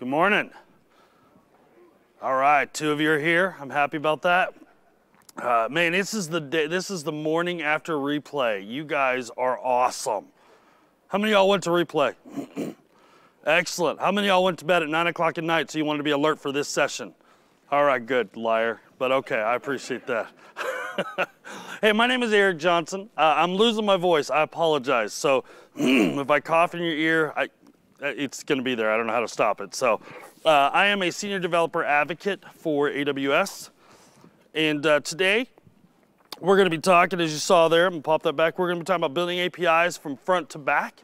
Good morning. All right, two of you are here. I'm happy about that. Uh, man, this is the day. This is the morning after replay. You guys are awesome. How many y'all went to replay? Excellent. How many y'all went to bed at nine o'clock at night so you wanted to be alert for this session? All right, good, liar. But okay, I appreciate that. hey, my name is Eric Johnson. Uh, I'm losing my voice. I apologize. So if I cough in your ear, I, it's going to be there. I don't know how to stop it. So uh, I am a senior developer advocate for AWS. And uh, today, we're going to be talking, as you saw there, I'm going to pop that back. We're going to be talking about building APIs from front to back.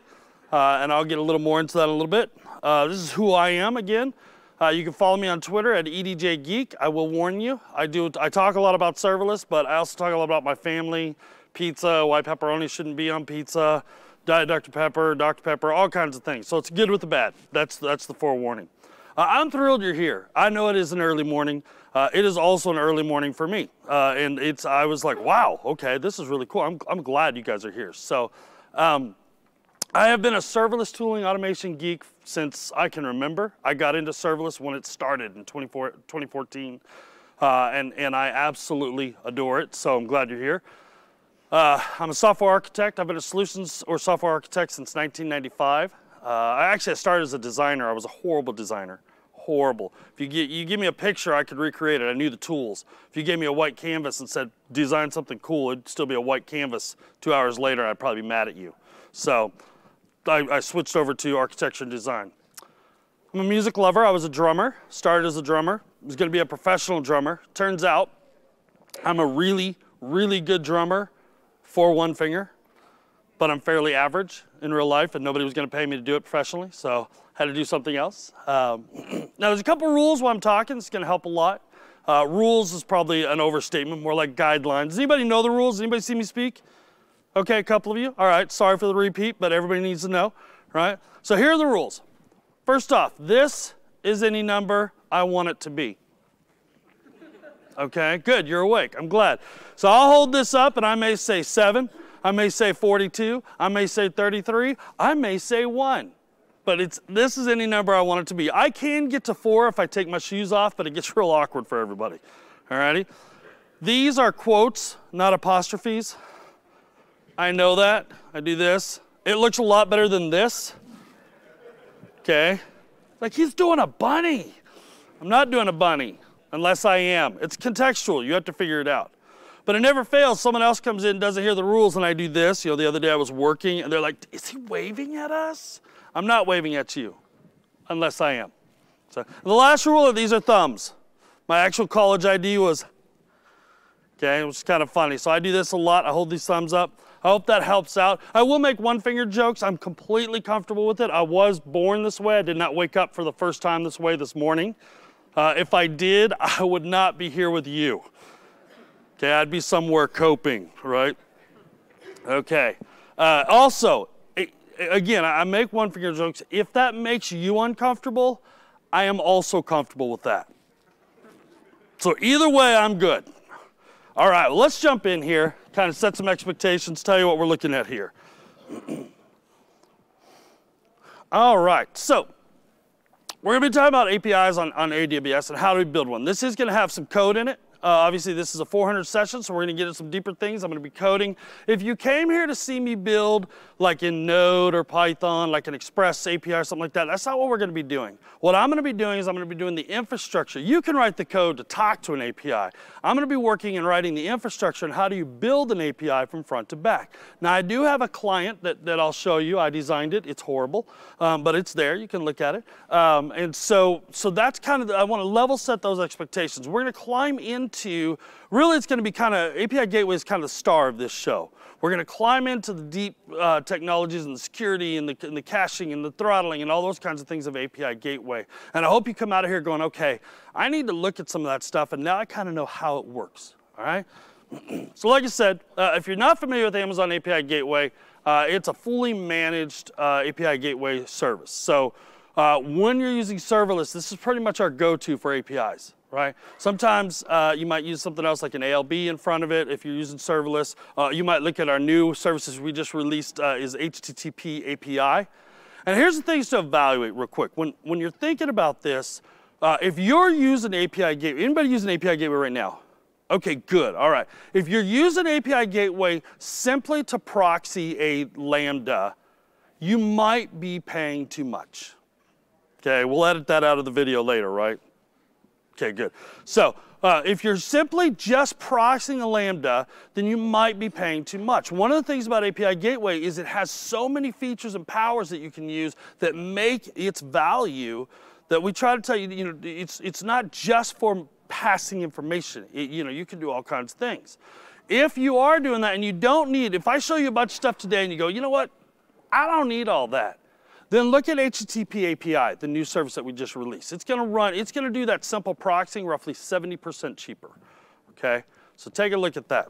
Uh, and I'll get a little more into that in a little bit. Uh, this is who I am again. Uh, you can follow me on Twitter at EDJGeek. I will warn you, I do. I talk a lot about serverless, but I also talk a lot about my family, pizza, why pepperoni shouldn't be on pizza, Diet Dr. Pepper, Dr. Pepper, all kinds of things. So it's good with the bad. That's, that's the forewarning. Uh, I'm thrilled you're here. I know it is an early morning. Uh, it is also an early morning for me. Uh, and it's, I was like, wow, okay, this is really cool. I'm, I'm glad you guys are here. So um, I have been a serverless tooling automation geek since I can remember. I got into serverless when it started in 2014. Uh, and, and I absolutely adore it. So I'm glad you're here. Uh, I'm a software architect. I've been a solutions or software architect since 1995. Uh, I actually started as a designer. I was a horrible designer, horrible. If you, get, you give me a picture, I could recreate it. I knew the tools. If you gave me a white canvas and said, design something cool, it'd still be a white canvas. Two hours later, I'd probably be mad at you. So I, I switched over to architecture and design. I'm a music lover. I was a drummer, started as a drummer. I was gonna be a professional drummer. Turns out I'm a really, really good drummer for one finger, but I'm fairly average in real life and nobody was gonna pay me to do it professionally, so I had to do something else. Um, now there's a couple rules while I'm talking, it's gonna help a lot. Uh, rules is probably an overstatement, more like guidelines. Does anybody know the rules? Anybody see me speak? Okay, a couple of you. All right, sorry for the repeat, but everybody needs to know, right? So here are the rules. First off, this is any number I want it to be. Okay, good, you're awake. I'm glad. So I'll hold this up and I may say 7, I may say 42, I may say 33, I may say 1. But it's this is any number I want it to be. I can get to 4 if I take my shoes off, but it gets real awkward for everybody. All righty? These are quotes, not apostrophes. I know that. I do this. It looks a lot better than this. Okay? Like he's doing a bunny. I'm not doing a bunny unless I am. It's contextual. You have to figure it out. But it never fails. Someone else comes in, doesn't hear the rules, and I do this. You know, the other day I was working, and they're like, is he waving at us? I'm not waving at you unless I am. So the last rule of these are thumbs. My actual college ID was, okay, it was kind of funny. So I do this a lot. I hold these thumbs up. I hope that helps out. I will make one finger jokes. I'm completely comfortable with it. I was born this way. I did not wake up for the first time this way this morning. Uh, if I did, I would not be here with you. Okay, I'd be somewhere coping, right? Okay. Uh, also, again, I make one finger jokes. If that makes you uncomfortable, I am also comfortable with that. So either way, I'm good. All right, well, let's jump in here, kind of set some expectations, tell you what we're looking at here. All right, so we're going to be talking about APIs on, on AWS and how do we build one. This is going to have some code in it. Uh, obviously, this is a 400 session, so we're going to get into some deeper things. I'm going to be coding. If you came here to see me build like in Node or Python, like an Express API or something like that, that's not what we're going to be doing. What I'm going to be doing is I'm going to be doing the infrastructure. You can write the code to talk to an API. I'm going to be working and writing the infrastructure and how do you build an API from front to back. Now, I do have a client that, that I'll show you. I designed it. It's horrible, um, but it's there. You can look at it. Um, and so, so that's kind of, the, I want to level set those expectations. We're going to climb in into, really it's going to be kind of, API Gateway is kind of the star of this show. We're going to climb into the deep uh, technologies and the security and the, and the caching and the throttling and all those kinds of things of API Gateway. And I hope you come out of here going, okay, I need to look at some of that stuff and now I kind of know how it works, all right? so like I said, uh, if you're not familiar with Amazon API Gateway, uh, it's a fully managed uh, API Gateway service. So uh, when you're using serverless, this is pretty much our go-to for APIs right? Sometimes uh, you might use something else like an ALB in front of it if you're using serverless. Uh, you might look at our new services we just released uh, is HTTP API. And here's the things to evaluate real quick. When, when you're thinking about this, uh, if you're using API gateway, anybody using API gateway right now? Okay, good, all right. If you're using API gateway simply to proxy a Lambda, you might be paying too much. Okay, we'll edit that out of the video later, right? Okay, good. So uh, if you're simply just proxying a Lambda, then you might be paying too much. One of the things about API Gateway is it has so many features and powers that you can use that make its value that we try to tell you, you know, it's, it's not just for passing information. It, you know, you can do all kinds of things. If you are doing that and you don't need, if I show you a bunch of stuff today and you go, you know what, I don't need all that. Then look at HTTP API, the new service that we just released. It's going to run, it's going to do that simple proxying roughly 70% cheaper. Okay, so take a look at that.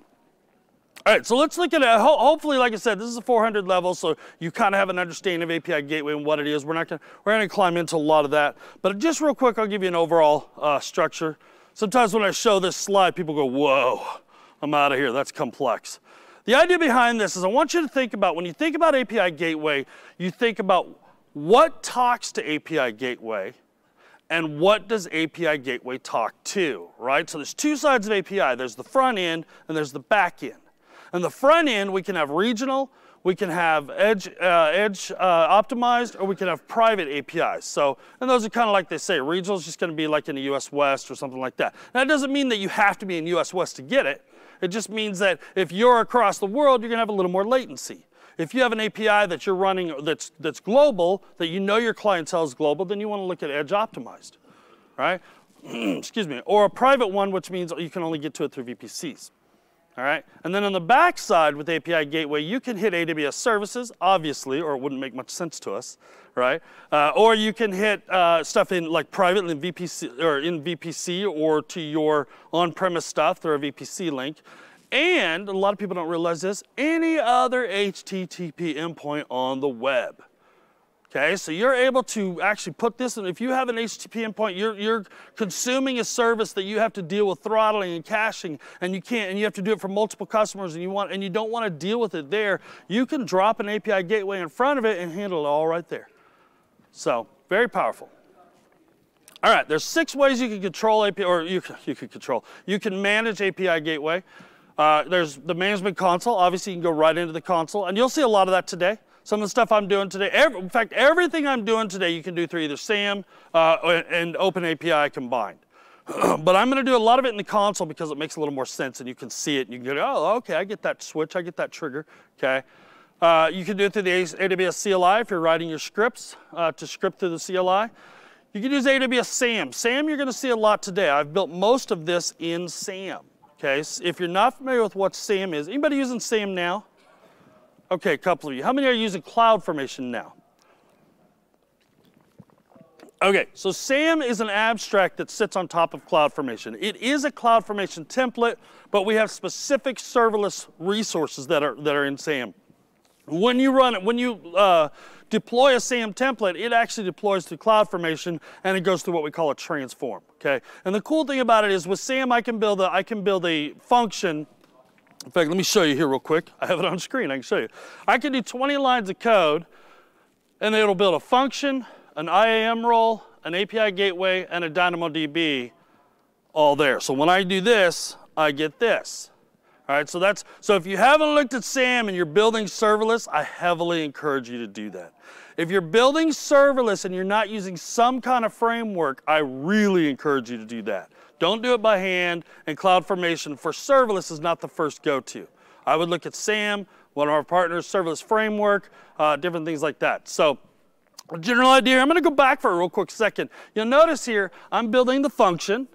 All right, so let's look at it. Hopefully, like I said, this is a 400 level, so you kind of have an understanding of API Gateway and what it is. We're not going to, we're to climb into a lot of that, but just real quick, I'll give you an overall uh, structure. Sometimes when I show this slide, people go, "Whoa, I'm out of here. That's complex." The idea behind this is I want you to think about when you think about API Gateway, you think about what talks to API Gateway and what does API Gateway talk to, right? So there's two sides of API. There's the front end and there's the back end. And the front end, we can have regional, we can have edge, uh, edge uh, optimized, or we can have private APIs. So, and those are kind of like they say, regional is just going to be like in the US West or something like that. Now, that doesn't mean that you have to be in US West to get it. It just means that if you're across the world, you're going to have a little more latency. If you have an API that you're running that's, that's global, that you know your clientele is global, then you want to look at edge optimized, right? Excuse me. Or a private one, which means you can only get to it through VPCs. All right, and then on the back side with API Gateway, you can hit AWS services, obviously, or it wouldn't make much sense to us, right? Uh, or you can hit uh, stuff in like private in VPC or in VPC or to your on-premise stuff through a VPC link. And a lot of people don't realize this, any other HTTP endpoint on the web. Okay, so you're able to actually put this in, if you have an HTTP endpoint, you're, you're consuming a service that you have to deal with throttling and caching, and you can't, and you have to do it for multiple customers, and you want, and you don't want to deal with it there, you can drop an API gateway in front of it and handle it all right there. So, very powerful. All right, there's six ways you can control API, or you, you can control, you can manage API gateway. Uh, there's the management console. Obviously, you can go right into the console, and you'll see a lot of that today. Some of the stuff I'm doing today, every, in fact, everything I'm doing today, you can do through either SAM uh, and OpenAPI combined. but I'm going to do a lot of it in the console because it makes a little more sense, and you can see it, and you can go, oh, okay, I get that switch, I get that trigger, okay. Uh, you can do it through the AWS CLI if you're writing your scripts uh, to script through the CLI. You can use AWS SAM. SAM you're going to see a lot today. I've built most of this in SAM. Okay, if you're not familiar with what SAM is, anybody using SAM now? Okay, a couple of you. How many are using CloudFormation now? Okay, so SAM is an abstract that sits on top of CloudFormation. It is a CloudFormation template, but we have specific serverless resources that are, that are in SAM. When you run it, when you uh, deploy a SAM template, it actually deploys to CloudFormation and it goes through what we call a transform, okay? And the cool thing about it is with SAM, I can build a, I can build a function. In fact, let me show you here real quick. I have it on screen, I can show you. I can do 20 lines of code and it'll build a function, an IAM role, an API gateway, and a DynamoDB all there. So when I do this, I get this. All right, so that's so if you haven't looked at SAM and you're building serverless, I heavily encourage you to do that. If you're building serverless and you're not using some kind of framework, I really encourage you to do that. Don't do it by hand, and CloudFormation for serverless is not the first go-to. I would look at SAM, one of our partners, serverless framework, uh, different things like that. So general idea, I'm gonna go back for a real quick second. You'll notice here, I'm building the function,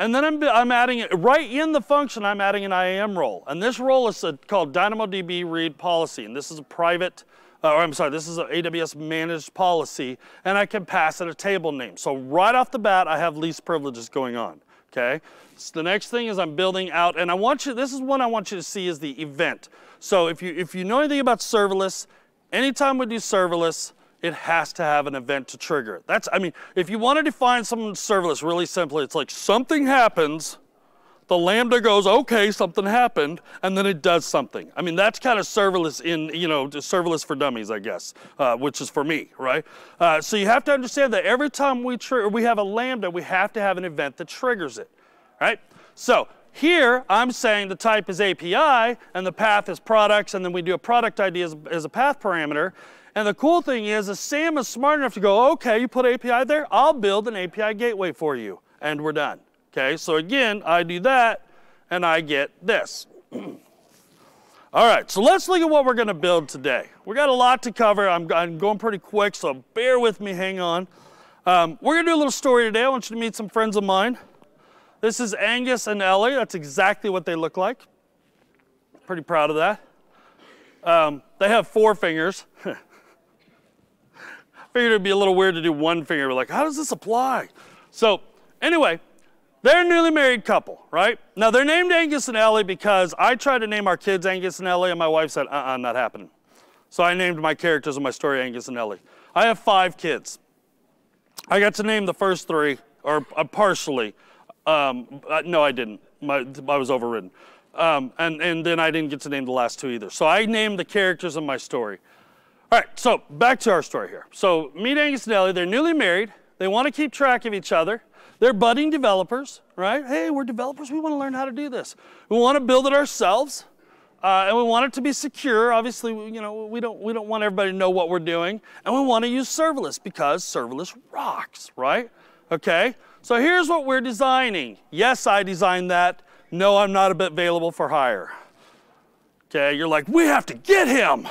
and then I'm, I'm adding, it right in the function, I'm adding an IAM role. And this role is a, called DynamoDB read policy. And this is a private, uh, or I'm sorry, this is an AWS managed policy. And I can pass it a table name. So right off the bat, I have least privileges going on. Okay. So the next thing is I'm building out, and I want you, this is one I want you to see is the event. So if you, if you know anything about serverless, anytime we do serverless, it has to have an event to trigger it. That's, I mean, if you want to define something serverless really simply, it's like something happens, the Lambda goes, okay, something happened, and then it does something. I mean, that's kind of serverless in, you know, serverless for dummies, I guess, uh, which is for me, right? Uh, so you have to understand that every time we, we have a Lambda, we have to have an event that triggers it, right? So here, I'm saying the type is API, and the path is products, and then we do a product ID as, as a path parameter. And the cool thing is, is SAM is smart enough to go, okay, you put API there, I'll build an API gateway for you, and we're done. Okay, so again, I do that, and I get this. All right, so let's look at what we're going to build today. We got a lot to cover. I'm, I'm, going pretty quick, so bear with me. Hang on. Um, we're going to do a little story today. I want you to meet some friends of mine. This is Angus and Ellie. That's exactly what they look like. Pretty proud of that. Um, they have four fingers. Figured it'd be a little weird to do one finger, but like, how does this apply? So, anyway, they're a newly married couple, right? Now, they're named Angus and Ellie because I tried to name our kids Angus and Ellie, and my wife said, uh uh, not happening. So I named my characters in my story Angus and Ellie. I have five kids. I got to name the first three, or uh, partially. Um, uh, no, I didn't. My, I was overridden. Um, and, and then I didn't get to name the last two either. So I named the characters in my story. All right, so back to our story here. So meet Angus and Ellie. They're newly married. They want to keep track of each other. They're budding developers, right? Hey, we're developers. We want to learn how to do this. We want to build it ourselves, uh, and we want it to be secure. Obviously, you know, we don't we don't want everybody to know what we're doing, and we want to use serverless because serverless rocks, right? Okay. So here's what we're designing. Yes, I designed that. No, I'm not available for hire. Okay, you're like, we have to get him.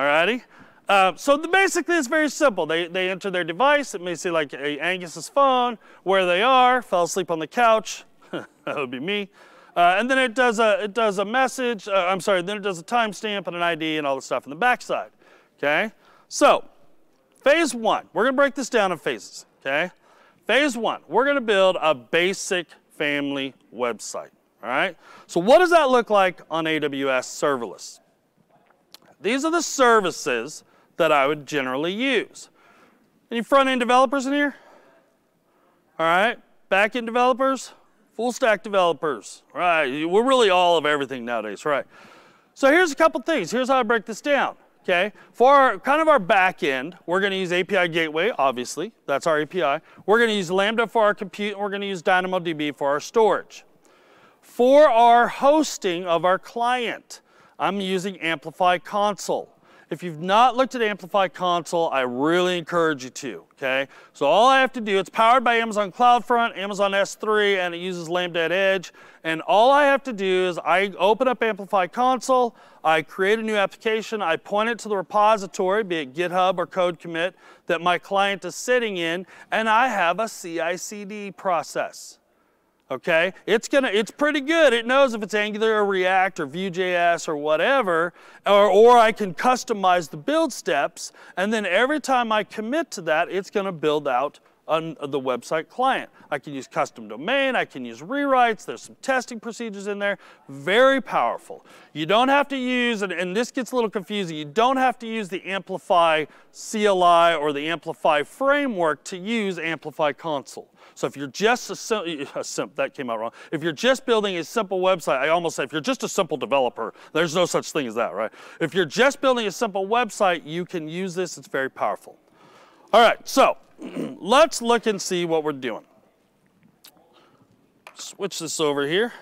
Alrighty? Uh, so the, basically it's very simple. They, they enter their device. It may say like a Angus's phone, where they are, fell asleep on the couch. that would be me. Uh, and then it does a, it does a message, uh, I'm sorry, then it does a timestamp and an ID and all the stuff in the backside. Okay? So, phase one, we're going to break this down in phases. Okay? Phase one, we're going to build a basic family website. All right? So what does that look like on AWS serverless? These are the services that I would generally use. Any front-end developers in here? All right, back-end developers, full stack developers, right? We're really all of everything nowadays, right? So here's a couple things. Here's how I break this down, okay? For our, kind of our back end, we're gonna use API Gateway, obviously. That's our API. We're gonna use Lambda for our compute, and we're gonna use DynamoDB for our storage. For our hosting of our client, I'm using Amplify Console. If you've not looked at Amplify Console, I really encourage you to, okay? So all I have to do, it's powered by Amazon CloudFront, Amazon S3, and it uses Lambda at Edge. And all I have to do is I open up Amplify Console, I create a new application, I point it to the repository, be it GitHub or CodeCommit, that my client is sitting in, and I have a CI/CD process okay? It's gonna, it's pretty good. It knows if it's Angular or React or Vue.js or whatever, or, or I can customize the build steps, and then every time I commit to that, it's gonna build out on the website client. I can use custom domain, I can use rewrites, there's some testing procedures in there, very powerful. You don't have to use, and, and this gets a little confusing, you don't have to use the Amplify CLI or the Amplify framework to use Amplify Console. So if you're just a, sim, a sim, that came out wrong. If you're just building a simple website, I almost say if you're just a simple developer, there's no such thing as that, right? If you're just building a simple website, you can use this. It's very powerful. All right, so let's look and see what we're doing. Switch this over here.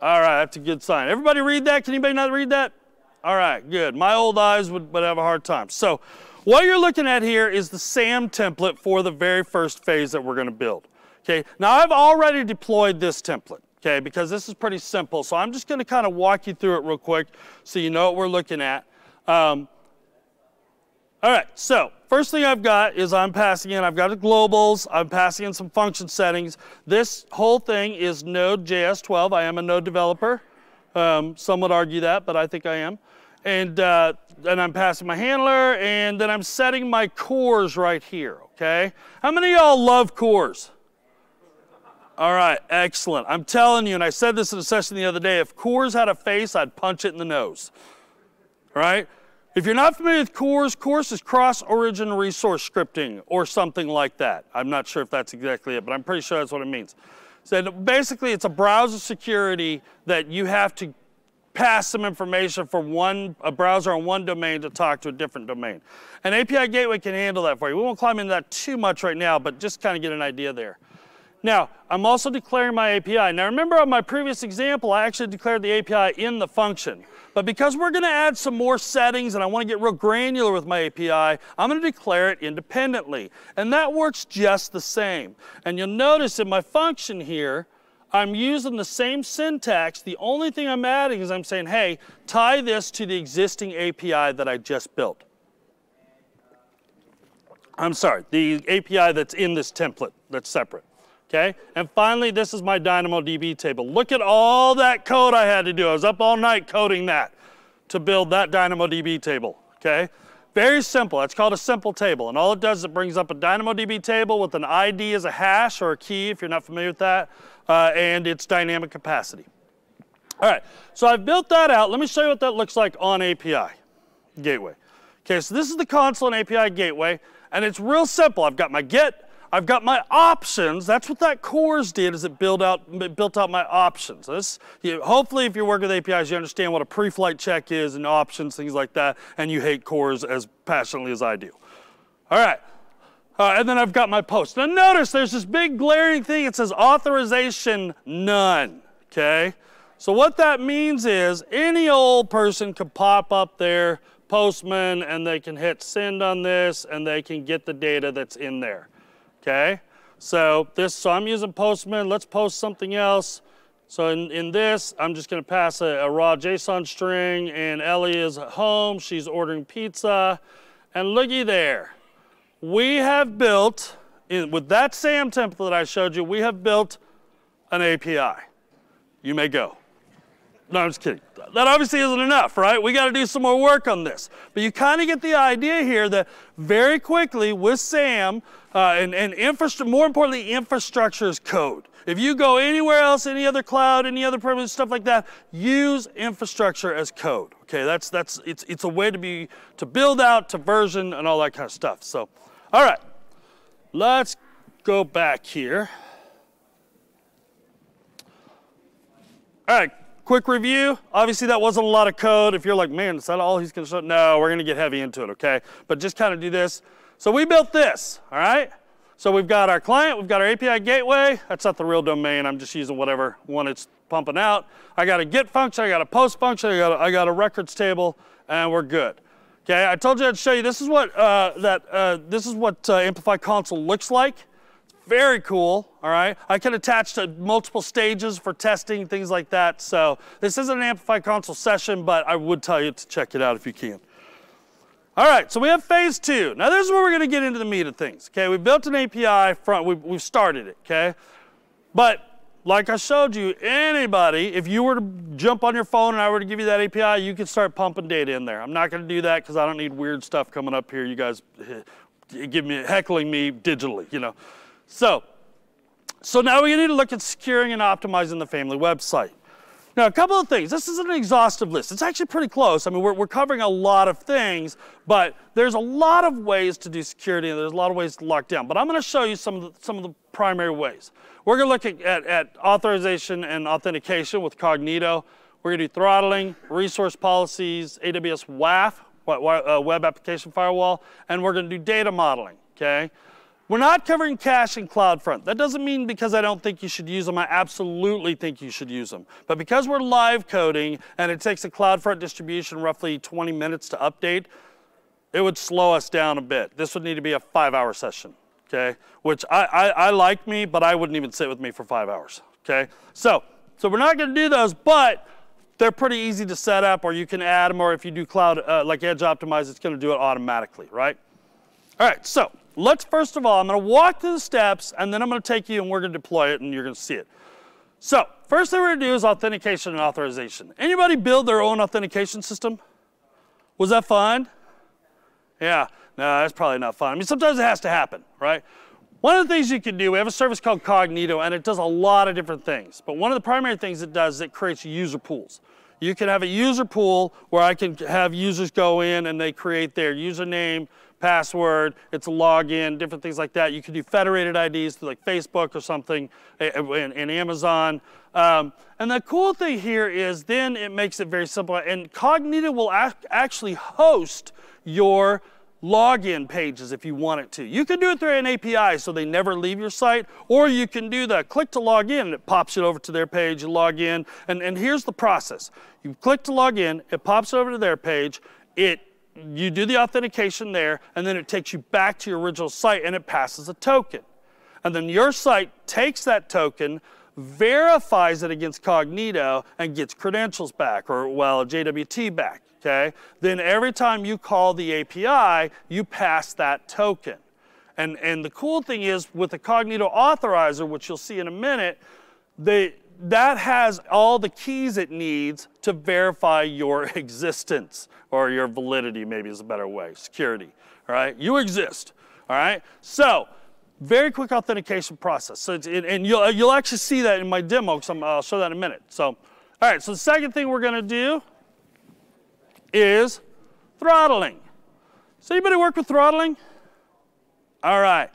All right, that's a good sign. Everybody read that? Can anybody not read that? All right, good. My old eyes would, would have a hard time. So what you're looking at here is the SAM template for the very first phase that we're going to build. Okay, now I've already deployed this template, okay, because this is pretty simple. So I'm just going to kind of walk you through it real quick so you know what we're looking at. Um, all right, so first thing I've got is I'm passing in, I've got the globals, I'm passing in some function settings. This whole thing is Node.js 12. I am a Node developer. Um, some would argue that, but I think I am. And uh, then I'm passing my handler, and then I'm setting my CORS right here, okay? How many of y'all love CORS? All right, excellent. I'm telling you, and I said this in a session the other day, if CORS had a face, I'd punch it in the nose. Right? If you're not familiar with CORS, CORS is cross-origin resource scripting or something like that. I'm not sure if that's exactly it, but I'm pretty sure that's what it means. So basically, it's a browser security that you have to pass some information from one a browser on one domain to talk to a different domain. An API gateway can handle that for you. We won't climb into that too much right now, but just kind of get an idea there. Now, I'm also declaring my API. Now remember on my previous example, I actually declared the API in the function. But because we're gonna add some more settings and I wanna get real granular with my API, I'm gonna declare it independently. And that works just the same. And you'll notice in my function here, I'm using the same syntax. The only thing I'm adding is I'm saying, hey, tie this to the existing API that I just built. I'm sorry, the API that's in this template that's separate. Okay, and finally, this is my DynamoDB table. Look at all that code I had to do. I was up all night coding that to build that DynamoDB table. Okay, very simple. It's called a simple table. And all it does is it brings up a DynamoDB table with an ID as a hash or a key, if you're not familiar with that uh, and its dynamic capacity. All right, so I've built that out. Let me show you what that looks like on API Gateway. Okay, so this is the console and API Gateway, and it's real simple. I've got my get, I've got my options. That's what that CORS did is it built out, it built out my options. This, you, hopefully if you work with APIs, you understand what a pre-flight check is and options, things like that, and you hate CORS as passionately as I do. All right, uh, and then I've got my post. Now notice there's this big glaring thing. It says authorization none, okay? So what that means is any old person could pop up there, postman, and they can hit send on this, and they can get the data that's in there, okay? So this, so I'm using postman. Let's post something else. So in, in this, I'm just gonna pass a, a raw JSON string, and Ellie is at home. She's ordering pizza, and looky there we have built, with that SAM template that I showed you, we have built an API. You may go. No, I'm just kidding. That obviously isn't enough, right? We got to do some more work on this. But you kind of get the idea here that very quickly with SAM uh, and, and more importantly, infrastructure is code. If you go anywhere else, any other cloud, any other privilege, stuff like that, use infrastructure as code. Okay, that's that's it's it's a way to be to build out to version and all that kind of stuff. So. All right, let's go back here. All right, quick review. Obviously that wasn't a lot of code. If you're like, man, is that all he's gonna show? No, we're gonna get heavy into it, okay? But just kind of do this. So we built this, all right? So we've got our client, we've got our API gateway. That's not the real domain. I'm just using whatever one it's pumping out. I got a get function, I got a post function, I got a, I got a records table, and we're good. Okay, I told you I'd show you. This is what uh, that uh, this is what uh, Amplify Console looks like. Very cool. All right, I can attach to multiple stages for testing things like that. So this isn't an Amplify Console session, but I would tell you to check it out if you can. All right, so we have phase two. Now this is where we're going to get into the meat of things. Okay, we built an API front. We, we've started it. Okay, but like I showed you, anybody, if you were to jump on your phone and I were to give you that API, you could start pumping data in there. I'm not going to do that because I don't need weird stuff coming up here. You guys eh, give me heckling me digitally, you know. So, so now we need to look at securing and optimizing the family website. Now, a couple of things. This isn't an exhaustive list. It's actually pretty close. I mean, we're, we're covering a lot of things, but there's a lot of ways to do security and there's a lot of ways to lock down. But I'm going to show you some of the, some of the primary ways. We're going to look at, at, at authorization and authentication with Cognito. We're going to do throttling, resource policies, AWS WAF, uh, Web Application Firewall, and we're going to do data modeling, okay? We're not covering cache and CloudFront. That doesn't mean because I don't think you should use them. I absolutely think you should use them. But because we're live coding and it takes a CloudFront distribution roughly 20 minutes to update, it would slow us down a bit. This would need to be a five hour session okay? Which I, I, I like me, but I wouldn't even sit with me for five hours, okay? So, so we're not gonna do those, but they're pretty easy to set up or you can add them or if you do cloud, uh, like Edge Optimize, it's gonna do it automatically, right? All right, so let's first of all, I'm gonna walk through the steps and then I'm gonna take you and we're gonna deploy it and you're gonna see it. So, first thing we're gonna do is authentication and authorization. Anybody build their own authentication system? Was that fun? Yeah, no, that's probably not fun. I mean, sometimes it has to happen, right? One of the things you can do, we have a service called Cognito, and it does a lot of different things. But one of the primary things it does is it creates user pools. You can have a user pool where I can have users go in and they create their username, password, it's a login, different things like that. You can do federated IDs through like Facebook or something and, Amazon. Um, and the cool thing here is then it makes it very simple. And Cognito will ac actually host your login pages if you want it to. You can do it through an API so they never leave your site, or you can do the click to log in and it pops it over to their page, you log in, and, and here's the process. You click to log in, it pops over to their page, it you do the authentication there, and then it takes you back to your original site and it passes a token. And then your site takes that token, verifies it against Cognito, and gets credentials back, or well, JWT back okay? Then every time you call the API, you pass that token. And, and the cool thing is with the Cognito Authorizer, which you'll see in a minute, they, that has all the keys it needs to verify your existence or your validity maybe is a better way, security, all right? You exist, all right? So, very quick authentication process. So it, and you'll, uh, you'll actually see that in my demo because I'll show that in a minute. So, all right, so the second thing we're gonna do is throttling. Does anybody work with throttling? All right.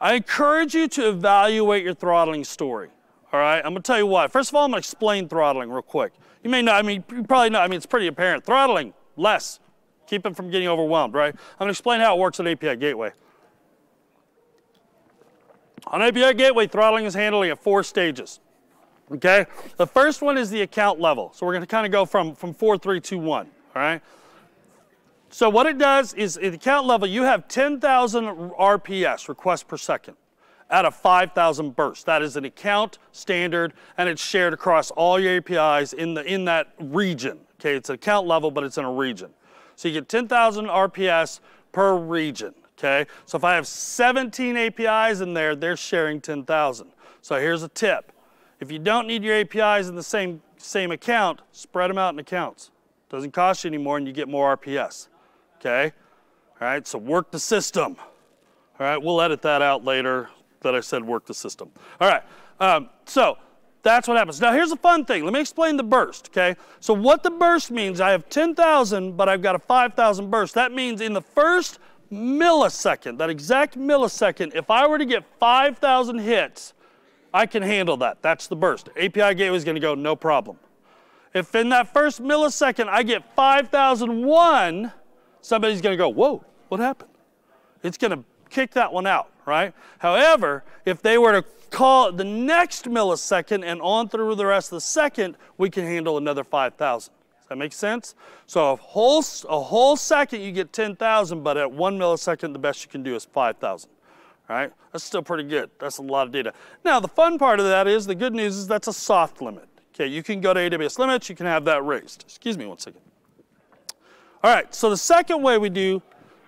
I encourage you to evaluate your throttling story. All right, I'm gonna tell you why. First of all, I'm gonna explain throttling real quick. You may not, I mean, you probably know, I mean, it's pretty apparent. Throttling, less. Keep it from getting overwhelmed, right? I'm gonna explain how it works at API Gateway. On API Gateway, throttling is handling at four stages. Okay? The first one is the account level. So we're going to kind of go from, from 4, 3, 2, 1. All right? So what it does is at the account level, you have 10,000 RPS, requests per second, out of 5,000 bursts. That is an account standard, and it's shared across all your APIs in, the, in that region. Okay, it's an account level, but it's in a region. So you get 10,000 RPS per region. Okay, so if I have 17 APIs in there, they're sharing 10,000. So here's a tip. If you don't need your APIs in the same, same account, spread them out in accounts. Doesn't cost you any more and you get more RPS. Okay? All right, so work the system. All right, we'll edit that out later that I said work the system. All right, um, so that's what happens. Now here's a fun thing. Let me explain the burst, okay? So what the burst means, I have 10,000, but I've got a 5,000 burst. That means in the first millisecond, that exact millisecond, if I were to get 5,000 hits, I can handle that. That's the burst. API gateway is going to go, no problem. If in that first millisecond I get 5,001, somebody's going to go, whoa, what happened? It's going to kick that one out, right? However, if they were to call the next millisecond and on through the rest of the second, we can handle another 5,000. Does that make sense? So a whole, a whole second you get 10,000, but at one millisecond, the best you can do is 5,000 right? That's still pretty good. That's a lot of data. Now, the fun part of that is, the good news is that's a soft limit. Okay, you can go to AWS limits, you can have that raised. Excuse me one second. All right, so the second way we do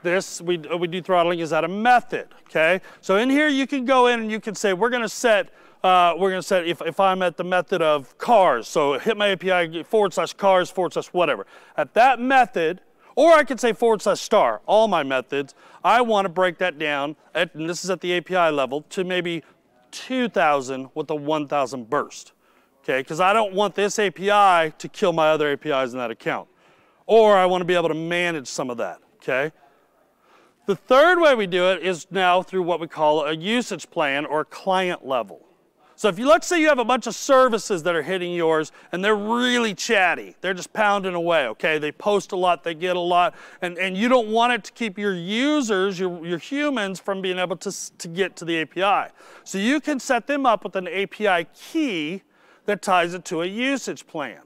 this, we, uh, we do throttling is at a method, okay? So in here you can go in and you can say, we're gonna set, uh, we're gonna set, if, if I'm at the method of cars, so hit my API forward slash cars, forward slash whatever. At that method, or I could say forward slash star, all my methods. I want to break that down, at, and this is at the API level, to maybe 2,000 with a 1,000 burst. Okay, because I don't want this API to kill my other APIs in that account. Or I want to be able to manage some of that, okay? The third way we do it is now through what we call a usage plan or client level. So if you, let's say you have a bunch of services that are hitting yours and they're really chatty, they're just pounding away, okay? They post a lot, they get a lot, and, and you don't want it to keep your users, your, your humans, from being able to, to get to the API. So you can set them up with an API key that ties it to a usage plan.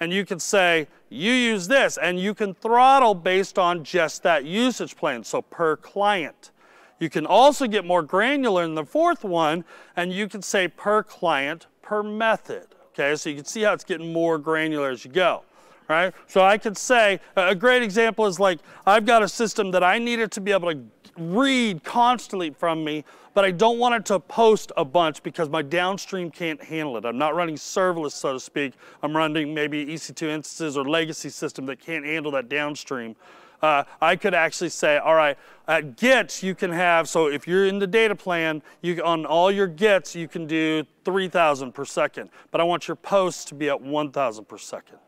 And you can say, you use this, and you can throttle based on just that usage plan, so per client. You can also get more granular in the fourth one, and you can say per client, per method. Okay, so you can see how it's getting more granular as you go. Right? So I could say, a great example is like, I've got a system that I need it to be able to read constantly from me, but I don't want it to post a bunch because my downstream can't handle it. I'm not running serverless, so to speak. I'm running maybe EC2 instances or legacy system that can't handle that downstream uh, I could actually say, all right, at gets you can have, so if you're in the data plan, you on all your gets you can do 3,000 per second, but I want your posts to be at 1,000 per second.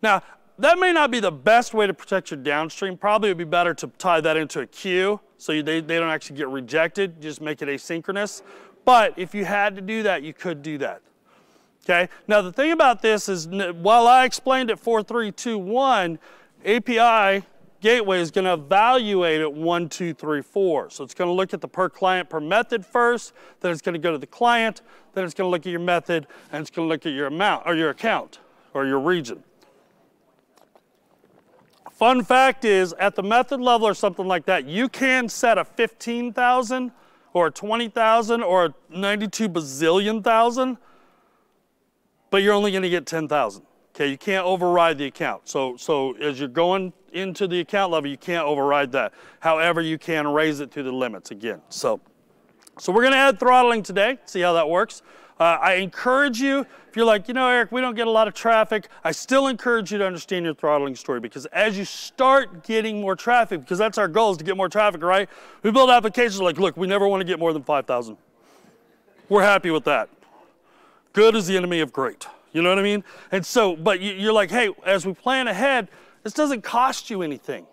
Now, that may not be the best way to protect your downstream. Probably would be better to tie that into a queue so you, they, they don't actually get rejected. Just make it asynchronous. But if you had to do that, you could do that. Okay. Now the thing about this is, while I explained it 4321, API gateway is going to evaluate it one, two, three, four. So it's going to look at the per client per method first, then it's going to go to the client, then it's going to look at your method, and it's going to look at your amount or your account or your region. Fun fact is, at the method level or something like that, you can set a 15,000 or a 20,000 or a 92 bazillion thousand, but you're only going to get 10,000. Okay, you can't override the account. So, so as you're going into the account level, you can't override that. However, you can raise it to the limits again. So, so we're going to add throttling today, see how that works. Uh, I encourage you, if you're like, you know, Eric, we don't get a lot of traffic, I still encourage you to understand your throttling story because as you start getting more traffic, because that's our goal is to get more traffic, right? We build applications like, look, we never want to get more than 5,000. We're happy with that. Good is the enemy of great. You know what I mean? And so, but you're like, hey, as we plan ahead, this doesn't cost you anything.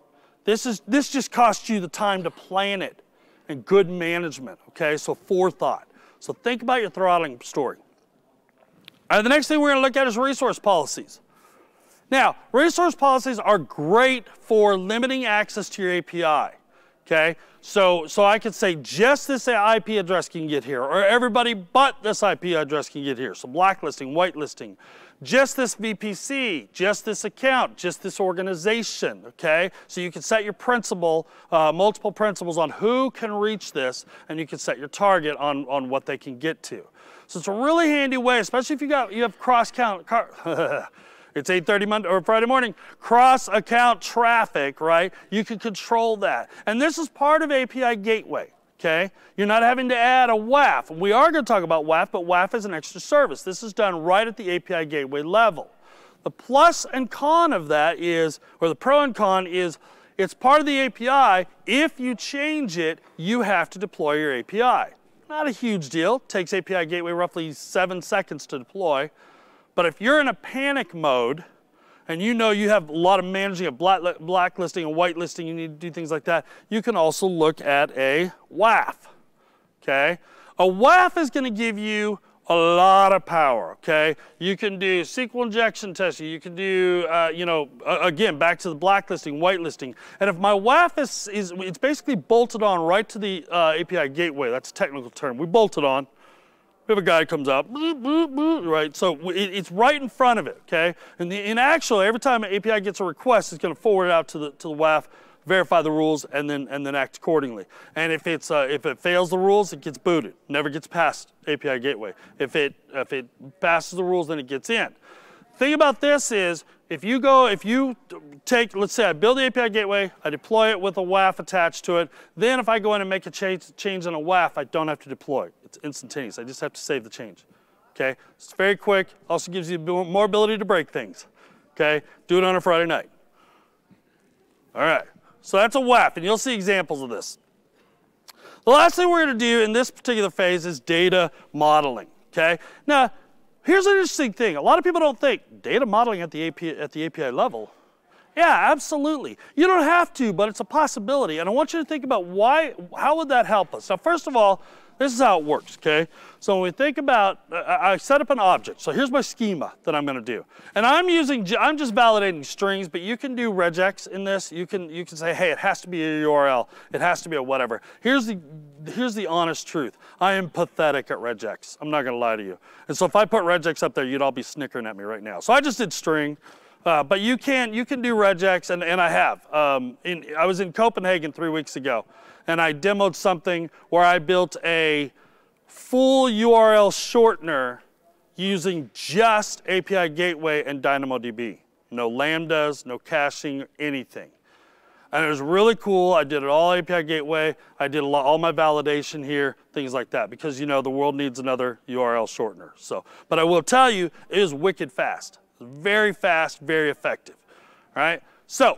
This, is, this just costs you the time to plan it and good management, okay? So forethought. So think about your throttling story. All right, the next thing we're going to look at is resource policies. Now, resource policies are great for limiting access to your API. Okay, so so I could say just this IP address can get here, or everybody but this IP address can get here. So blacklisting, whitelisting, just this VPC, just this account, just this organization, okay? So you can set your principal, uh, multiple principals on who can reach this, and you can set your target on, on what they can get to. So it's a really handy way, especially if you got you have cross count. it's 8.30 Monday or Friday morning, cross account traffic, right? You can control that. And this is part of API Gateway okay? You're not having to add a WAF. We are going to talk about WAF, but WAF is an extra service. This is done right at the API gateway level. The plus and con of that is, or the pro and con is, it's part of the API. If you change it, you have to deploy your API. Not a huge deal. Takes API gateway roughly seven seconds to deploy. But if you're in a panic mode, and you know you have a lot of managing of black, blacklisting and whitelisting, you need to do things like that, you can also look at a WAF, okay? A WAF is gonna give you a lot of power, okay? You can do SQL injection testing. You can do, uh, you know, again, back to the blacklisting, whitelisting. And if my WAF is, is it's basically bolted on right to the uh, API gateway. That's a technical term. We bolt it on. We have a guy comes boop, right? So it, it's right in front of it, okay? And the, in actually, every time an API gets a request, it's going to forward it out to the to the WAF, verify the rules, and then and then act accordingly. And if it's uh, if it fails the rules, it gets booted, never gets past API gateway. If it if it passes the rules, then it gets in. Thing about this is, if you go, if you take, let's say I build the API gateway, I deploy it with a WAF attached to it, then if I go in and make a change, change in a WAF, I don't have to deploy. It. It's instantaneous. I just have to save the change. Okay, it's very quick. Also gives you more ability to break things. Okay, do it on a Friday night. All right, so that's a WAF, and you'll see examples of this. The last thing we're going to do in this particular phase is data modeling. Okay, now Here's an interesting thing. A lot of people don't think data modeling at the API, at the API level. Yeah, absolutely. You don't have to, but it's a possibility. And I want you to think about why, how would that help us? Now, first of all, this is how it works, okay? So when we think about, I set up an object. So here's my schema that I'm gonna do. And I'm using, I'm just validating strings, but you can do regex in this. You can, you can say, hey, it has to be a URL. It has to be a whatever. Here's the, here's the honest truth. I am pathetic at regex. I'm not gonna lie to you. And so if I put regex up there, you'd all be snickering at me right now. So I just did string. Uh, but you can you can do regex, and, and I have. Um, in, I was in Copenhagen three weeks ago, and I demoed something where I built a full URL shortener using just API Gateway and DynamoDB. No lambdas, no caching, anything. And it was really cool. I did it all API Gateway. I did lot, all my validation here, things like that, because you know the world needs another URL shortener. So, but I will tell you, it is wicked fast. Very fast, very effective. All right. So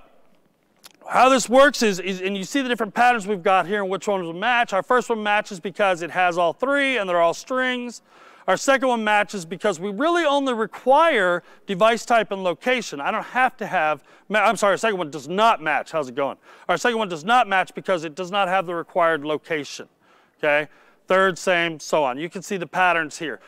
how this works is, is, and you see the different patterns we've got here and which ones will match. Our first one matches because it has all three and they're all strings. Our second one matches because we really only require device type and location. I don't have to have, I'm sorry, our second one does not match. How's it going? Our second one does not match because it does not have the required location, okay? Third, same, so on. You can see the patterns here.